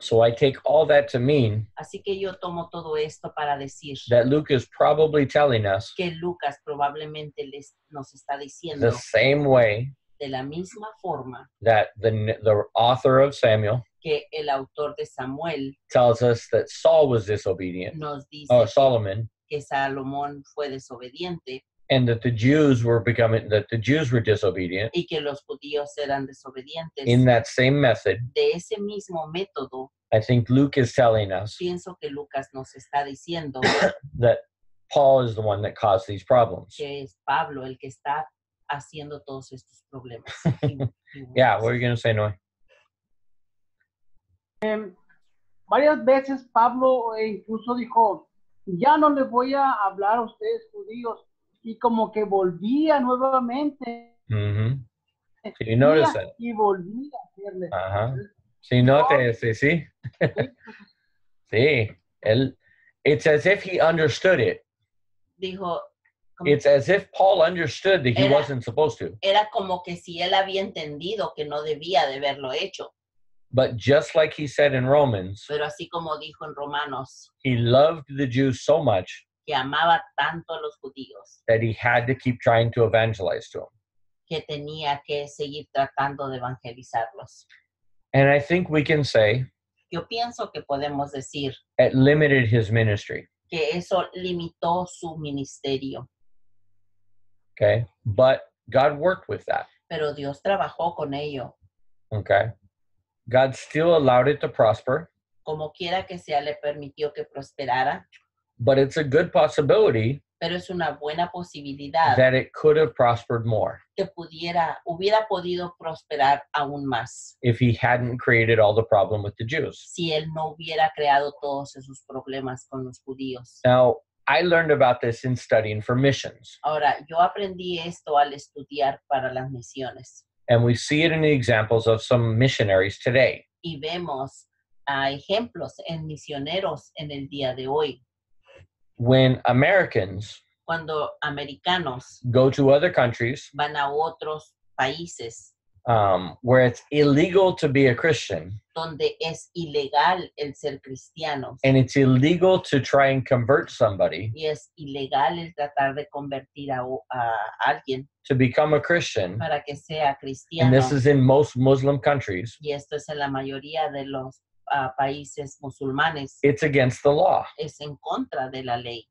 So I take all that to mean Así que yo tomo todo esto para decir that Luke is probably telling us que Lucas probablemente les, nos está diciendo the same way de la misma forma that the, the author of Samuel que el autor de Samuel tells us that Saul was disobedient, nos dice or Solomon, que Salomón fue desobediente and that the Jews were becoming, that the Jews were disobedient. y que los judíos eran desobedientes. In that same method, de ese mismo método, I think Luke is telling us pienso que Lucas nos está diciendo that Paul is the one that caused these problems. que es Pablo el que está haciendo todos estos problemas. Y- y Yeah, bueno, what are you going to say, Noé? Varias veces Pablo eh, incluso dijo, ya no les voy a hablar a ustedes judíos. Y como que volvía nuevamente. So you notice that. Y volvía a hacerle. Ajá. Sí, note, sí, sí. sí. Él, it's as if he understood it. dijo, It's as if Paul understood that he Era- wasn't supposed to. era como que si él había entendido que no debía de haberlo hecho, But just like he said in Romans, pero así como dijo en Romanos, he loved the Jews so much que amaba tanto a los judíos, that he had to keep trying to evangelize to them. que tenía que seguir tratando de evangelizarlos. And I think we can say Yo pienso que podemos decir it limited his ministry. que eso limitó su ministerio, Okay. But God worked with that. pero Dios trabajó con ello. Okay. God still allowed it to prosper, Como quiera que sea, le permitió que prosperara, but it's a good possibility pero es una buena posibilidad that it could have prospered more que pudiera, hubiera podido prosperar aún más if he hadn't created all the problem with the Jews. si él no hubiera creado todos esos problemas con los judíos. Now, I learned about this in studying for missions, Ahora, yo aprendí esto al estudiar para las misiones and we see it in the examples of some missionaries today. y vemos ah, ejemplos en misioneros en el día de hoy. When Americans Cuando americanos go to other countries van a otros países um, where it's illegal to be a Christian donde es ilegal el ser cristiano and it's illegal to try and convert somebody y es ilegal el tratar de convertir a, a alguien to become a Christian, para que sea and this is in most Muslim countries, y esto es en la mayoría de los ah, países musulmanes, it's against the law. es en contra de la ley.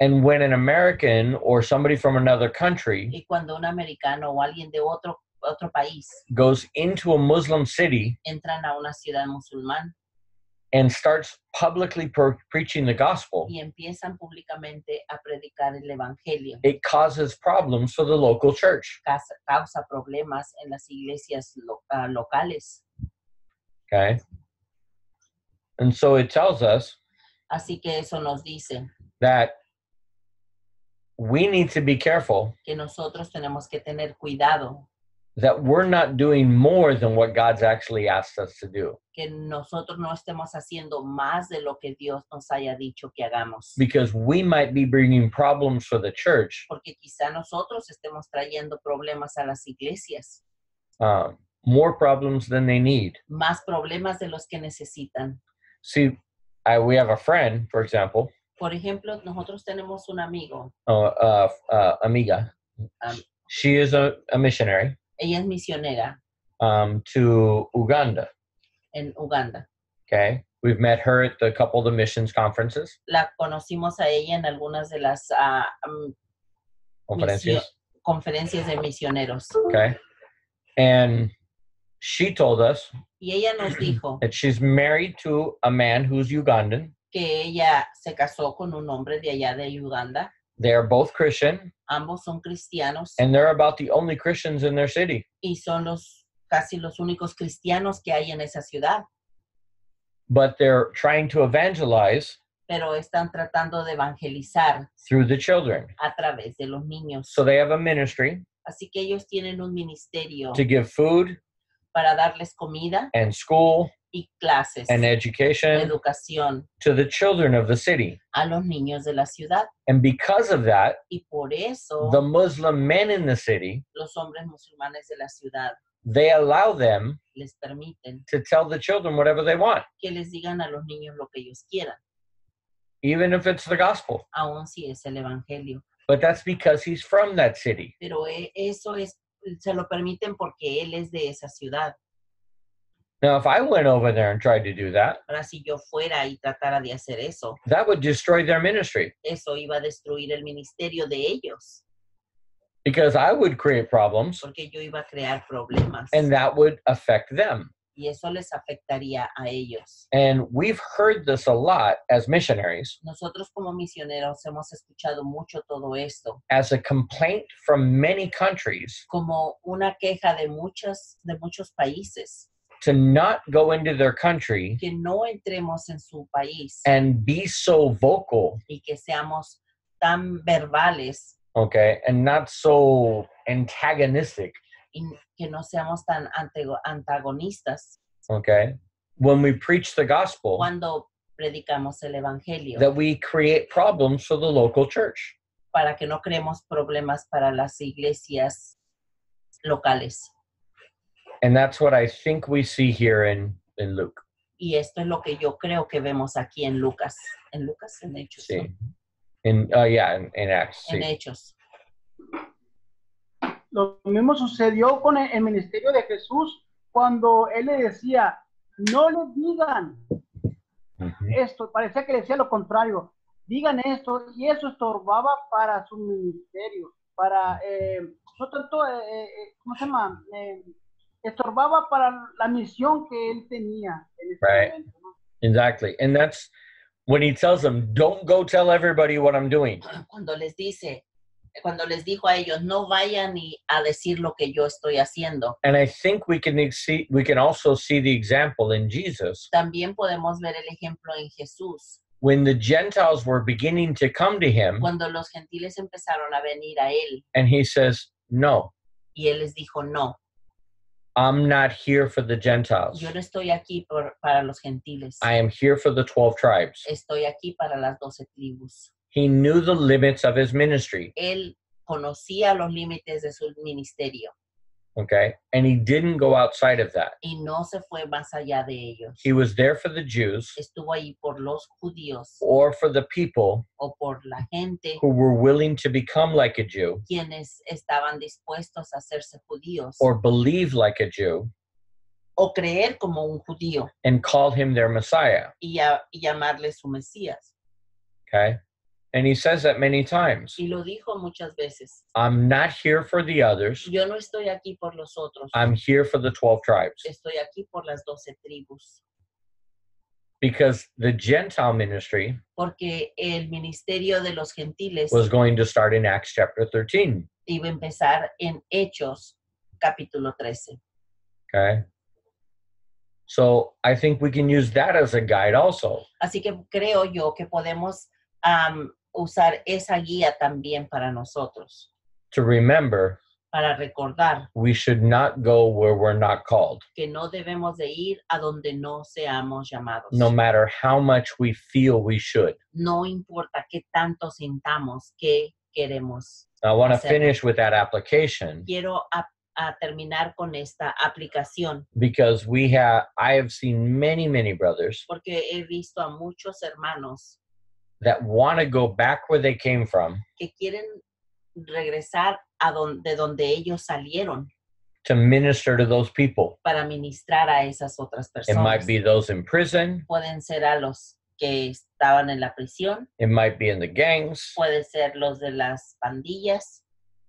And when an American or somebody from another country Y cuando un americano o alguien de otro, otro país goes into a Muslim city entran a una ciudad musulmán and starts publicly pro- preaching the gospel, y empiezan públicamente a predicar el evangelio, it causes problems for the local church. causa, causa problemas en las iglesias lo- ah, locales. Okay. And so it tells us Así que eso nos dice that we need to be careful que nosotros tenemos que tener cuidado that we're not doing more than what God's actually asked us to do. que nosotros no estemos haciendo más de lo que Dios nos haya dicho que hagamos. Because we might be bringing problems for the church, Porque quizá nosotros estemos trayendo problemas a las iglesias, um, more problems than they need. más problemas de los que necesitan. See, I, we have a friend, for example, Por ejemplo, nosotros tenemos un amigo, uh, uh, uh, amiga. Um, she is a, a missionary ella es misionera um, to Uganda. en Uganda. Okay, we've met her at the couple of the missions conferences, La conocimos a ella en algunas de las ah, mm, conferencias. conferencias de misioneros. Okay, and she told us Y ella nos dijo that she's married to a man who's Ugandan. que ella se casó con un hombre de allá de Uganda. They are both Christian, Ambos son cristianos and they're about the only Christians in their city. y son los casi los únicos cristianos que hay en esa ciudad, But they're trying to evangelize pero están tratando de evangelizar through the children. a través de los niños. So they have a ministry Así que ellos tienen un ministerio to give food para darles comida and school y clases, and education educación to the children of the city. a los niños de la ciudad. And because of that, Y por eso the Muslim men in the city, los hombres musulmanes de la ciudad they allow them les permiten to tell the children whatever they want, que les digan a los niños lo que ellos quieran, even if it's the gospel. aun si es el evangelio. But that's because he's from that city. Pero eso es, se lo permiten porque él es de esa ciudad. Now, if I went over there and tried to do that, Ahora, si yo fuera y tratara de hacer eso, that would destroy their ministry eso iba a destruir el ministerio de ellos, because I would create problems porque yo iba a crear problemas and that would affect them. Y eso les afectaría a ellos. And we've heard this a lot as missionaries. Nosotros como misioneros hemos escuchado mucho todo esto. As a complaint from many countries como una queja de muchos, de muchos países, to not go into their country que no entremos en su país. and be so vocal, y que seamos tan verbales. okay, and not so antagonistic, y que no seamos tan antagonistas okay, when we preach the gospel, cuando predicamos el evangelio that we create problems for the local church. para que no creemos problemas para las iglesias locales. And that's what I think we see here in, in Luke. Y esto es lo que yo creo que vemos aquí en Lucas, en Lucas, en Hechos, ¿no? See. In uh, yeah, in, in Acts. en See. Hechos. Lo mismo sucedió con el, el ministerio de Jesús cuando él le decía, no le digan esto, parecía que le decía lo contrario, digan esto, y eso estorbaba para su ministerio, para, eh, no tanto, eh, eh, ¿cómo se llama? Eh, estorbaba para la misión que él tenía en ese Right. momento, ¿no? Exactly. And that's when he tells them, don't go tell everybody what I'm doing. Cuando les dice, cuando les dijo a ellos, no vayan y a decir lo que yo estoy haciendo. And I think we can see, we can also see the example in Jesus También podemos ver el ejemplo en Jesús, when the Gentiles were beginning to come to him cuando los gentiles empezaron a venir a él and he says, No, y él les dijo, no, I'm not here for the Gentiles. yo no estoy aquí por- para los gentiles, I am here for the 12 tribes. estoy aquí para las doce tribus. He knew the limits of his ministry, Él conocía los límites de su ministerio okay? And he didn't go outside of that. y no se fue más allá de ellos. He was there for the Jews Estuvo ahí por los judíos or for the people o por la gente who were willing to become like a Jew quienes estaban dispuestos a hacerse judíos or believe like a Jew o creer como un judío and call him their Messiah, y, a- y llamarle su Mesías. okay? And he says that many times. Y lo dijo muchas veces. I'm not here for the others. Yo no estoy aquí por los otros, I'm here for the 12 tribes estoy aquí por las doce tribus. because the Gentile ministry Porque el ministerio de los gentiles was going to start in Acts chapter 13, iba a empezar en Hechos capítulo 13. okay? So I think we can use that as a guide also. Así que creo yo que podemos am, usar esa guía también para nosotros, to remember para recordar we should not go where we're not called, que no debemos de ir a donde no seamos llamados. no matter how much we feel we should. No importa qué tanto sintamos que queremos. I want to finish with that application Quiero a terminar con esta aplicación because we have I have seen many many brothers porque he visto a muchos hermanos that want to go back where they came from que quieren regresar a donde, donde ellos salieron to minister to those people. para ministrar a esas otras It might personas. be those in prison, Pueden ser a los que estaban en la prisión, it might be in the gangs, pueden ser los de las pandillas,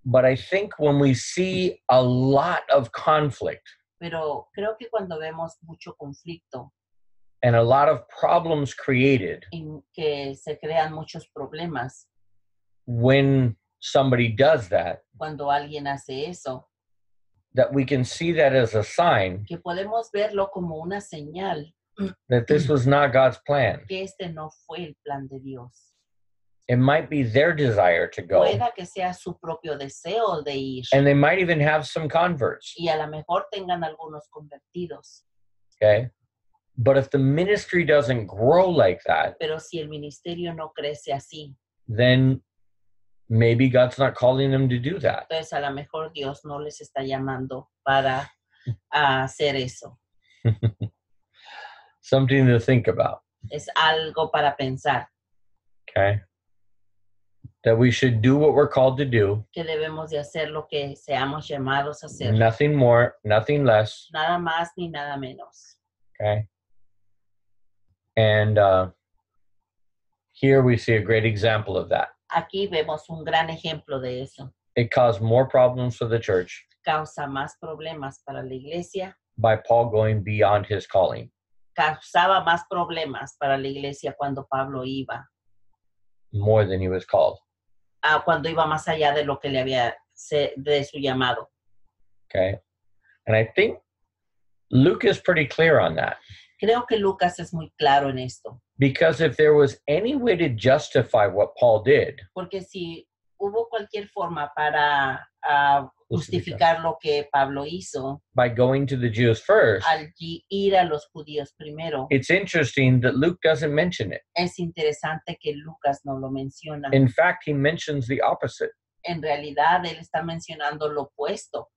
but I think when we see a lot of conflict pero creo que cuando vemos mucho conflicto, and a lot of problems created en que se crean muchos problemas when somebody does that, cuando alguien hace eso, that we can see that as a sign que podemos verlo como una señal that this was not God's plan. que este no fue el plan de Dios. It might be their desire to go, Pueda que sea su propio deseo de ir and they might even have some converts. y a lo mejor tengan algunos convertidos, Okay. But if the ministry doesn't grow like that, pero si el ministerio no crece así, then maybe God's not calling them to do that. entonces a lo mejor Dios no les está llamando para hacer eso. Something to think about. Es algo para pensar Okay. That we should do what we're called to do, que debemos de hacer lo que seamos llamados a hacer, nothing more, nothing less. nada más ni nada menos. Okay. And uh, here we see a great example of that. Aquí vemos un gran ejemplo de eso. It caused more problems for the church Causa más problemas para la iglesia, by Paul going beyond his calling. causaba más problemas para la iglesia cuando Pablo iba, more than he was called. ah, cuando iba más allá de lo que le había de su llamado. Okay. And I think Luke is pretty clear on that. Creo que Lucas es muy claro en esto, Because if there was any way to justify what Paul did, porque si hubo cualquier forma para ah, justificar lo que Pablo hizo by going to the Jews first, al ir a los judíos primero, it's interesting that Luke doesn't mention it. es interesante que Lucas no lo menciona. In fact, he mentions the opposite. En realidad, él está mencionando lo opuesto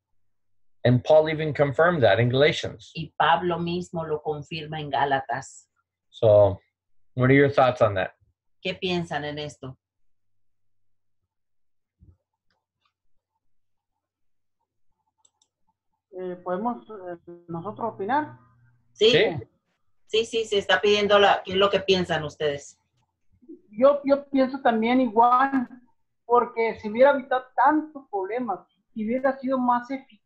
And Paul even confirmed that in Galatians. y Pablo mismo lo confirma en Gálatas. So, what are your thoughts on that? ¿Qué piensan en esto? Eh, ¿Podemos eh, nosotros opinar? Sí, Sí. sí, sí, se está pidiendo la, qué es lo que piensan ustedes. Yo, yo pienso también igual, porque si hubiera evitado tantos problemas, si hubiera sido más eficaz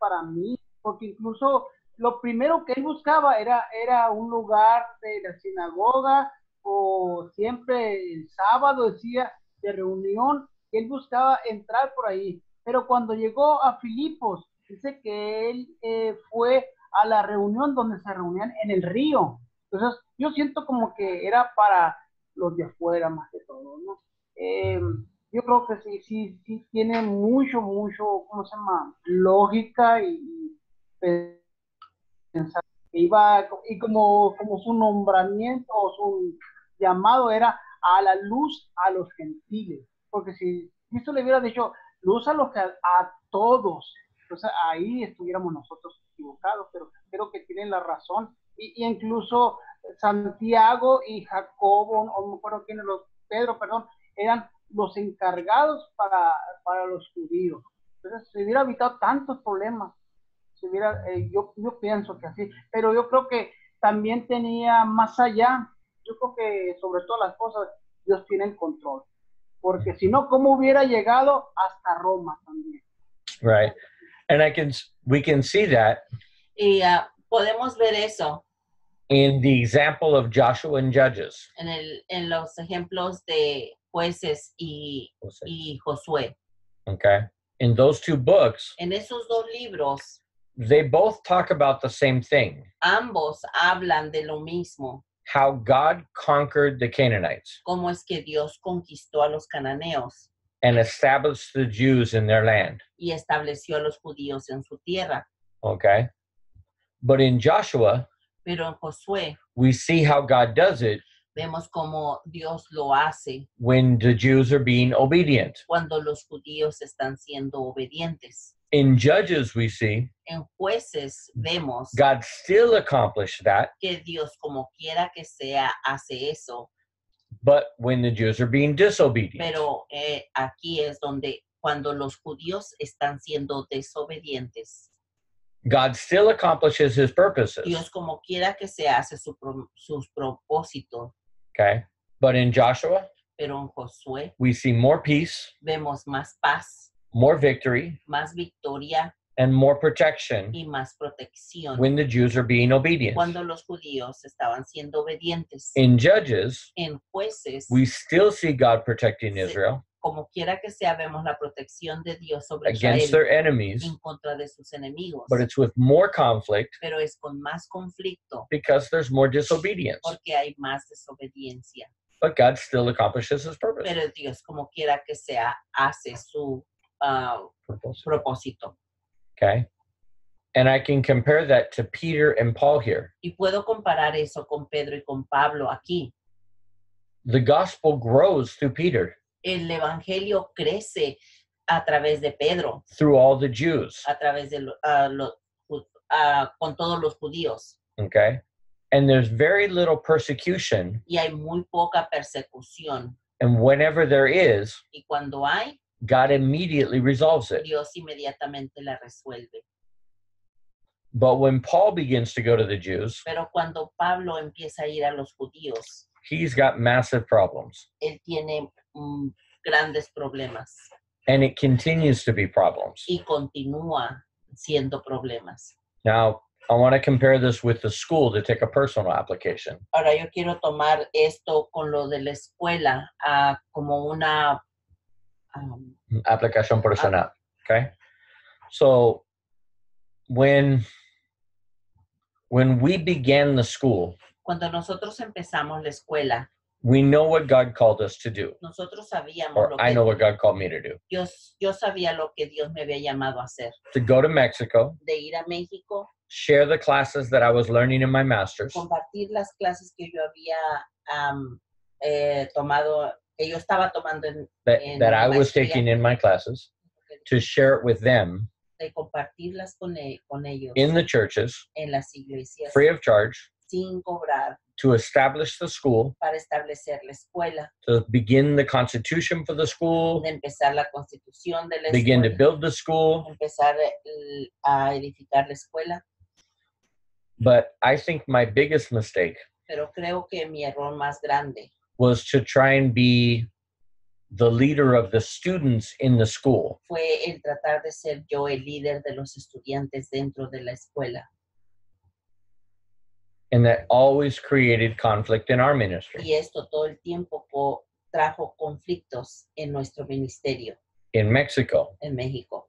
para mí, porque incluso lo primero que él buscaba era, era un lugar de la sinagoga o siempre el sábado decía de reunión, él buscaba entrar por ahí. Pero cuando llegó a Filipos, dice que él eh, fue a la reunión donde se reunían en el río. Entonces, yo siento como que era para los de afuera más que todo, ¿no? Eh, yo creo que sí, sí, sí tiene mucho, mucho, ¿cómo se llama? Lógica y, y pensar que iba, y como, como su nombramiento o su llamado era a la luz a los gentiles, porque si Cristo le hubiera dicho luz a los a todos, entonces ahí estuviéramos nosotros equivocados, pero creo que tienen la razón, y, incluso Santiago y Jacobo, o no me acuerdo quiénes los, Pedro, perdón, eran los encargados para, para los judíos. Entonces, se hubiera evitado tantos problemas. Se hubiera, eh, yo, yo pienso que así, pero yo creo que también tenía más allá, yo creo que sobre todas las cosas, Dios tiene el control. Porque si no, ¿cómo hubiera llegado hasta Roma también? Right. And I can we can see that Y ah, podemos ver eso in the example of Joshua and Judges. en, el, en los ejemplos de jueces y, y Josué. Okay. In those two books, En esos dos libros, they both talk about the same thing. ambos hablan de lo mismo, How God conquered the Canaanites. cómo es que Dios conquistó a los cananeos. and established the Jews in their land. y estableció a los judíos en su tierra. Okay. But in Joshua, Pero en Josué we see how God does it vemos cómo Dios lo hace when the Jews are being obedient. cuando los judíos están siendo obedientes. In Judges, we see En jueces vemos God still accomplished that, que Dios, como quiera que sea, hace eso. but when the Jews are being disobedient. Pero eh, aquí es donde cuando los judíos están siendo desobedientes, God still accomplishes his purposes. Dios como quiera que hace su pro- sus propósitos. Okay. But in Joshua, Pero en Josué we see more peace, vemos más paz, more victory, más victoria and more protection y más protección when the Jews are being obedient. cuando los judíos estaban siendo obedientes. In Judges, En jueces, we still see God protecting Sí. Israel como quiera que sea, vemos la protección de Dios sobre against their enemies, en contra de sus enemigos. but it's with more conflict Pero es con más conflicto because there's more disobedience. porque hay más desobediencia. But God still accomplishes his purpose. Pero Dios, como quiera que sea, hace su ah, Purpose. propósito. Okay. And I can compare that to Peter and Paul here. Y puedo comparar eso con Pedro y con Pablo aquí. The gospel grows through Peter, El evangelio crece a través de Pedro, through all the Jews. a través de lo- lo- ju- ah, con todos los judíos. Okay. And there's very little persecution. Y hay muy poca persecución. And whenever there is, Y cuando hay, God immediately resolves it. Dios inmediatamente la resuelve. But when Paul begins to go to the Jews, Pero cuando Pablo empieza a ir a los judíos, he's got massive problems. él tiene mm, grandes problemas And it continues to be problems. y continúa siendo problemas. Now, I want to compare this with the school to take a personal application. Ahora yo quiero tomar esto con lo de la escuela ah, como una um, Aplicación personal. Okay. So when when we began the school, cuando nosotros empezamos la escuela, we know what God called us to do. nosotros sabíamos Or lo I know what God called me to do. yo, yo sabía lo que Dios me había llamado a hacer, To go to Mexico, de ir a México, share the classes that I was learning in my master's, compartir las clases que yo había am, eh, tomado, que yo estaba tomando en, that, En that I was taking in my classes, to share it with them. De compartirlas con, con ellos. In the churches, en las iglesias. Free of charge, sin cobrar to establish the school, para establecer la escuela, to begin the constitution for the school, de empezar la constitución de la begin to build the school. empezar el- a edificar la escuela, But I think my biggest mistake pero creo que mi error más grande was to try and be the leader of the students in the school. fue el tratar de ser yo el líder de los estudiantes dentro de la escuela. And that always created conflict in our ministry. Y esto todo el tiempo trajo conflictos en nuestro ministerio in Mexico. en México.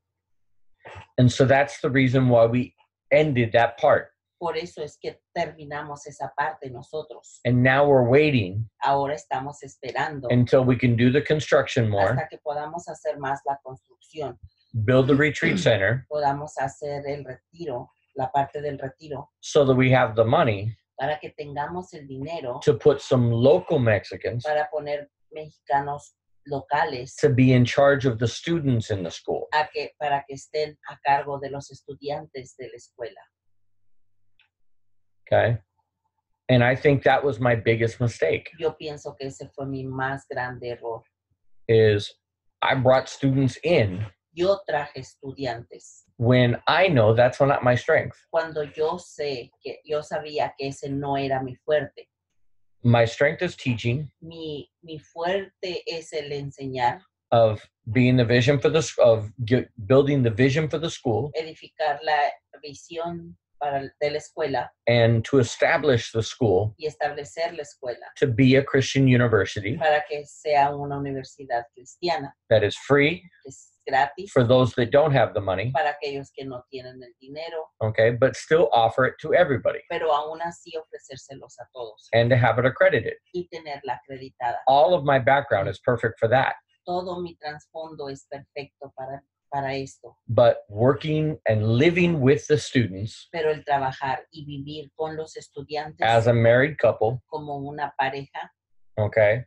And so that's the reason why we ended that part. Por eso es que terminamos esa parte nosotros. And now we're waiting Ahora estamos esperando until we can do the construction more, hasta que podamos hacer más la construcción, build the retreat center podamos hacer el retiro, la parte del retiro, so that we have the money para que tengamos el dinero to put some local Mexicans para poner mexicanos locales to be in charge of the students in the school. a que, para que estén a cargo de los estudiantes de la escuela. Okay. And I think that was my biggest mistake Yo pienso que ese fue mi más grande error. is I brought students in Yo traje estudiantes when I know that's not my strength. cuando yo sé que yo sabía que ese no era mi fuerte. My strength is teaching, Mi, mi fuerte es el enseñar, of being the vision for the of building the vision for the school. Edificar la visión para, de la escuela. And to establish the school. Y establecer la escuela. To be a Christian university. Para que sea una universidad cristiana, that is free. Es gratis for those that don't have the money, para aquellos que no tienen el dinero, okay, but still offer it to everybody pero aún así ofrecérselos a todos and to have it accredited. y tenerla acreditada. All of my background is perfect for that. todo mi trasfondo es perfecto para, para esto. but working and living with the students Pero el trabajar y vivir con los estudiantes as a married couple, como una pareja okay,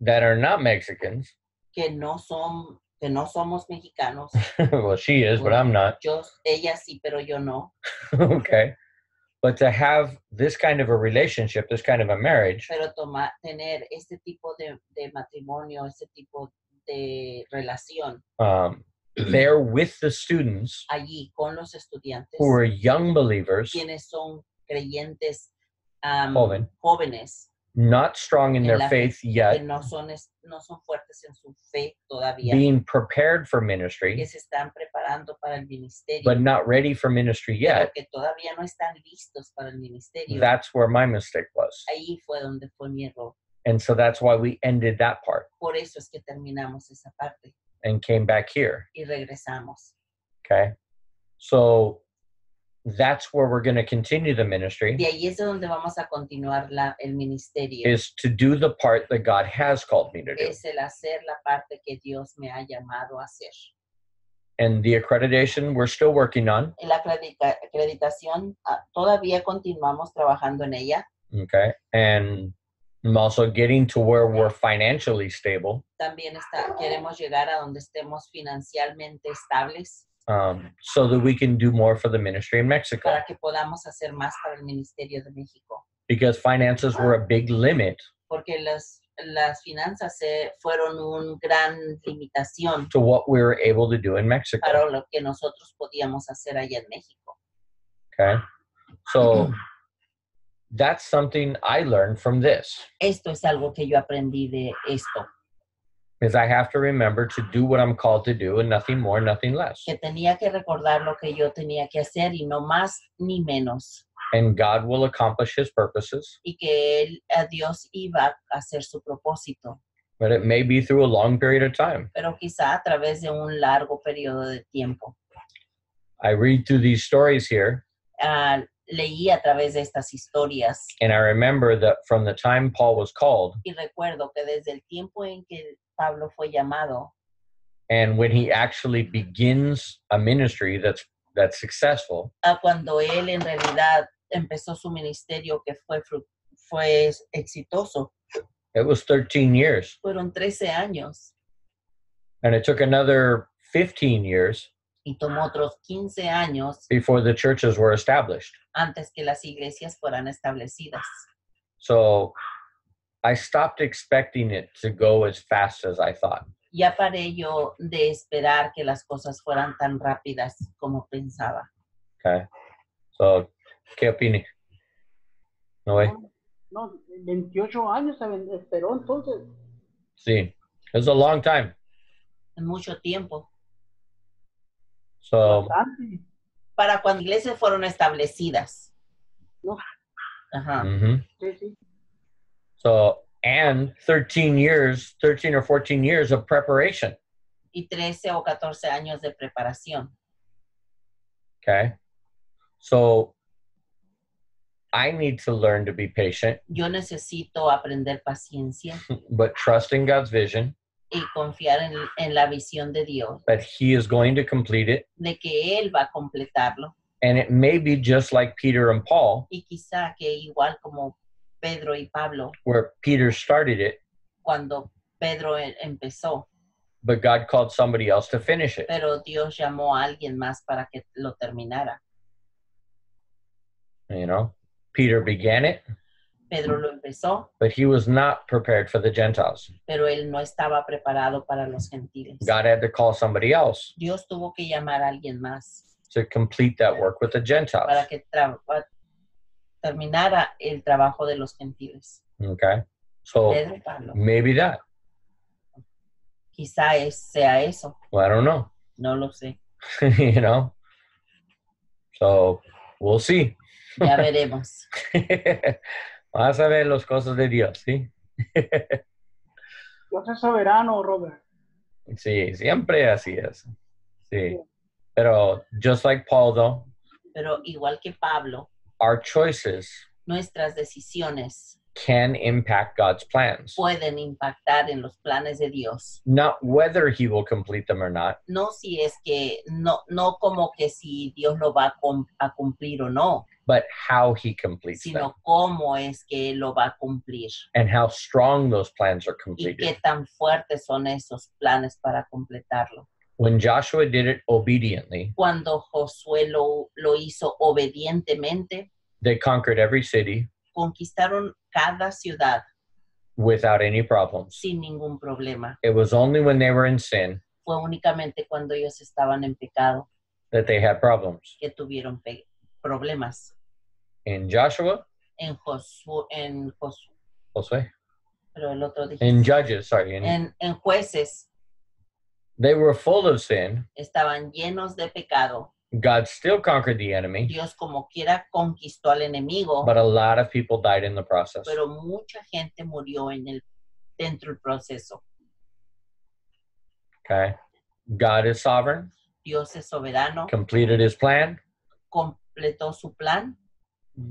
that are not Mexicans. que no son que no somos mexicanos. well, she is, but I'm not. Yo, ella sí, pero yo no. okay. But to have this kind of a relationship, this kind of a marriage, Pero tomar, tener este tipo de, de matrimonio, este tipo de relación um, there with the students allí con los estudiantes, who are young believers, quienes son creyentes am, Joven. jóvenes, not strong in En their faith que yet, no son, es- no son fuertes en su fe todavía, being prepared for que ministry, se están preparando para el ministerio, but not ready for ministry yet. que todavía no están listos para el ministerio. That's where my mistake was. Ahí fue donde fue mi error. And so that's why we ended that part Por eso es que terminamos esa parte and came back here. y regresamos. Okay. So that's where we're going to continue the ministry De ahí es donde vamos a continuar la, el ministerio. is to do the part that God has called me to do. es el hacer la parte que Dios me ha llamado a hacer. And the accreditation we're still working on. La acredita- acreditación ah, todavía continuamos trabajando en ella. Okay. And I'm also getting to where we're financially stable También está, queremos llegar a donde estemos financieramente estables um, so that we can do more for the ministry in Mexico. para que podamos hacer más para el Ministerio de México. Because finances were a big limit Porque las, las finanzas se fueron una gran limitación to what we were able to do in Mexico. para lo que nosotros podíamos hacer allá en México. Okay. So that's something I learned from this. Esto es algo que yo aprendí de esto, is I have to remember to do what I'm called to do and nothing more, nothing less. que tenía que recordar lo que yo tenía que hacer y no más ni menos. And God will accomplish his purposes, y que él, a Dios iba a hacer su propósito, but it may be through a long period of time. pero quizá a través de un largo periodo de tiempo. I read through these stories here Ah, leí a través de estas historias. And I remember that from the time Paul was called y recuerdo que desde el tiempo en que Pablo fue llamado and when he actually begins a ministry that's that's successful, a cuando él en realidad empezó su ministerio que fue, fue exitoso, it was 13 years. fueron 13 años. And it took another 15 years y tomó otros 15 años before the churches were established. antes que las iglesias fueran establecidas. So I stopped expecting it to go as fast as I thought. ya paré yo de esperar que las cosas fueran tan rápidas como pensaba. Okay. So, ¿qué opinas? No way. No, 28 años esperó entonces. Sí. It's a long time. Mucho tiempo. So, Bastante. Para cuando iglesias fueron establecidas. No. Ajá. Mm-hmm. Sí, sí. so, and 13 years, 13 or 14 years of preparation. Y 13 o 14 años de preparación. Okay. So, I need to learn to be patient, Yo necesito aprender paciencia but trust in God's vision y confiar en, en la visión de Dios, that He is going to complete it. de que Él va a completarlo. And it may be just like Peter and Paul, Y quizá que igual como Pedro y Pablo, where Peter started it, cuando Pedro empezó, but God called somebody else to finish it. pero Dios llamó a alguien más para que lo terminara. You know, Peter began it, Pedro lo empezó, but he was not prepared for the Gentiles. pero él no estaba preparado para los gentiles. God had to call somebody else Dios tuvo que llamar a alguien más to complete that work with the Gentiles. para que tra- pa- terminara el trabajo de los gentiles. Okay. So Pedro y Pablo. maybe that. Quizá es- sea eso, Well, I don't know. no lo sé. you know? So we'll see. Ya veremos. Vas a ver las cosas de Dios, ¿sí? Dios es soberano, Robert. Sí, siempre así es. Sí. Pero just like Paul, though, Pero igual que Pablo, our choices nuestras decisiones can impact God's plans. pueden impactar en los planes de Dios. Not whether he will complete them or not, No si es que, no, no como que si Dios lo va a, cum- a cumplir o no, but how he completes them cómo es que lo va a cumplir and how strong those plans are y completed. qué tan fuertes son esos planes para completarlo. When Joshua did it obediently, Cuando Josué lo, lo hizo obedientemente, they conquered every city conquistaron cada ciudad without any problems. sin ningún problema. It was only when they were in sin Fue únicamente cuando ellos estaban en pecado that they had problems. que tuvieron problemas. In Joshua, En Josué, en Josué, Josue, pero el otro dije, in Judges, sorry, in, en, en jueces they were full of sin. estaban llenos de pecado. God still conquered the enemy, Dios como quiera conquistó al enemigo, but a lot of people died in the process. pero mucha gente murió en el dentro del proceso. Okay. God is sovereign, Dios es soberano, completed his plan completó su plan.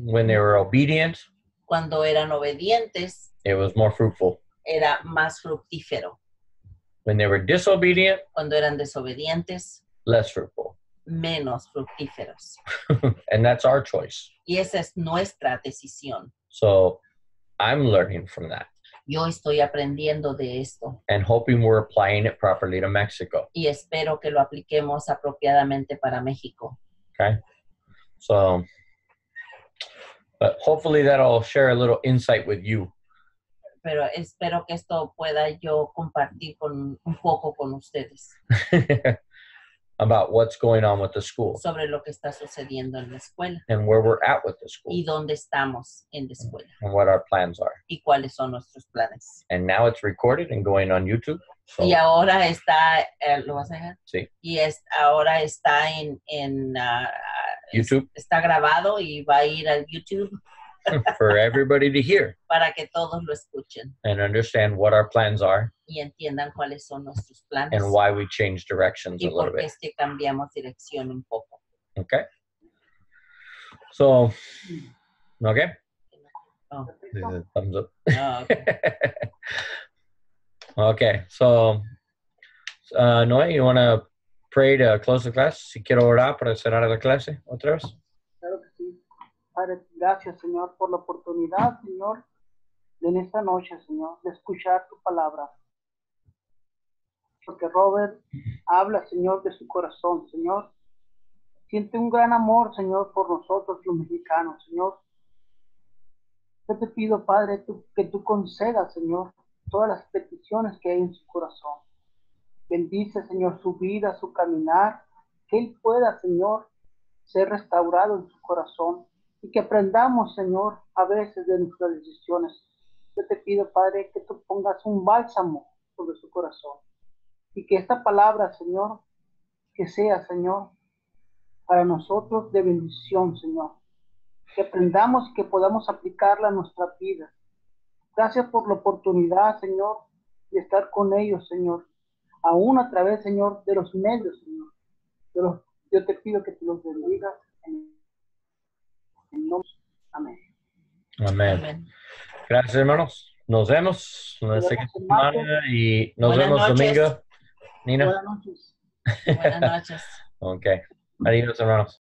When they were obedient, Cuando eran obedientes, it was more fruitful. era más fructífero. When they were disobedient, Cuando eran desobedientes, less fruitful. menos fructíferos. and that's our choice. Y esa es nuestra decisión. So I'm learning from that Yo estoy aprendiendo de esto and hoping we're applying it properly to Mexico. y espero que lo apliquemos apropiadamente para México. Okay. So, but hopefully that'll share a little insight with you. Pero espero que esto pueda yo compartir con un poco con ustedes about what's going on with the school sobre lo que está sucediendo en la escuela and where we're at with the school y dónde estamos en la escuela and what our plans are. y cuáles son nuestros planes. And now it's recorded and going on YouTube. So Y ahora está, eh, ¿lo vas a dejar? Sí. Y es, ahora está en, en es- YouTube está grabado y va a ir al YouTube for everybody to hear para que todos lo escuchen and understand what our plans are y entiendan cuáles son nuestros planes and why we change directions y a little por qué bit. es que cambiamos dirección un poco. Okay. So, okay. Oh, Thumbs up. ah, ok. Okay, so, uh, Noé, you want to pray to close the class? Si quiero orar para cerrar la clase otra vez. Claro que sí. Padre, gracias, Señor, por la oportunidad, Señor, en esta noche, Señor, de escuchar tu palabra. Porque Robert habla, Señor, de su corazón, Señor. Siente un gran amor, Señor, por nosotros los mexicanos, Señor. Yo te pido, Padre, tú- que tú concedas, Señor, todas las peticiones que hay en su corazón. Bendice, Señor, su vida, su caminar, que Él pueda, Señor, ser restaurado en su corazón y que aprendamos, Señor, a veces de nuestras decisiones. Yo te pido, Padre, que tú pongas un bálsamo sobre su corazón y que esta palabra, Señor, que sea, Señor, para nosotros de bendición, Señor. Que aprendamos y que podamos aplicarla a nuestra vida. Gracias por la oportunidad, Señor, de estar con ellos, Señor. Aún a través, Señor, de los medios, Señor. Yo, los- yo te pido que te los bendigas en, en nombre. Amén. Amén. Amén. Gracias, hermanos. Nos vemos la Nos siguiente vemos semana y nos Buenas vemos noches. domingo. Nina. Buenas noches. Buenas noches. Ok. Adiós, hermanos.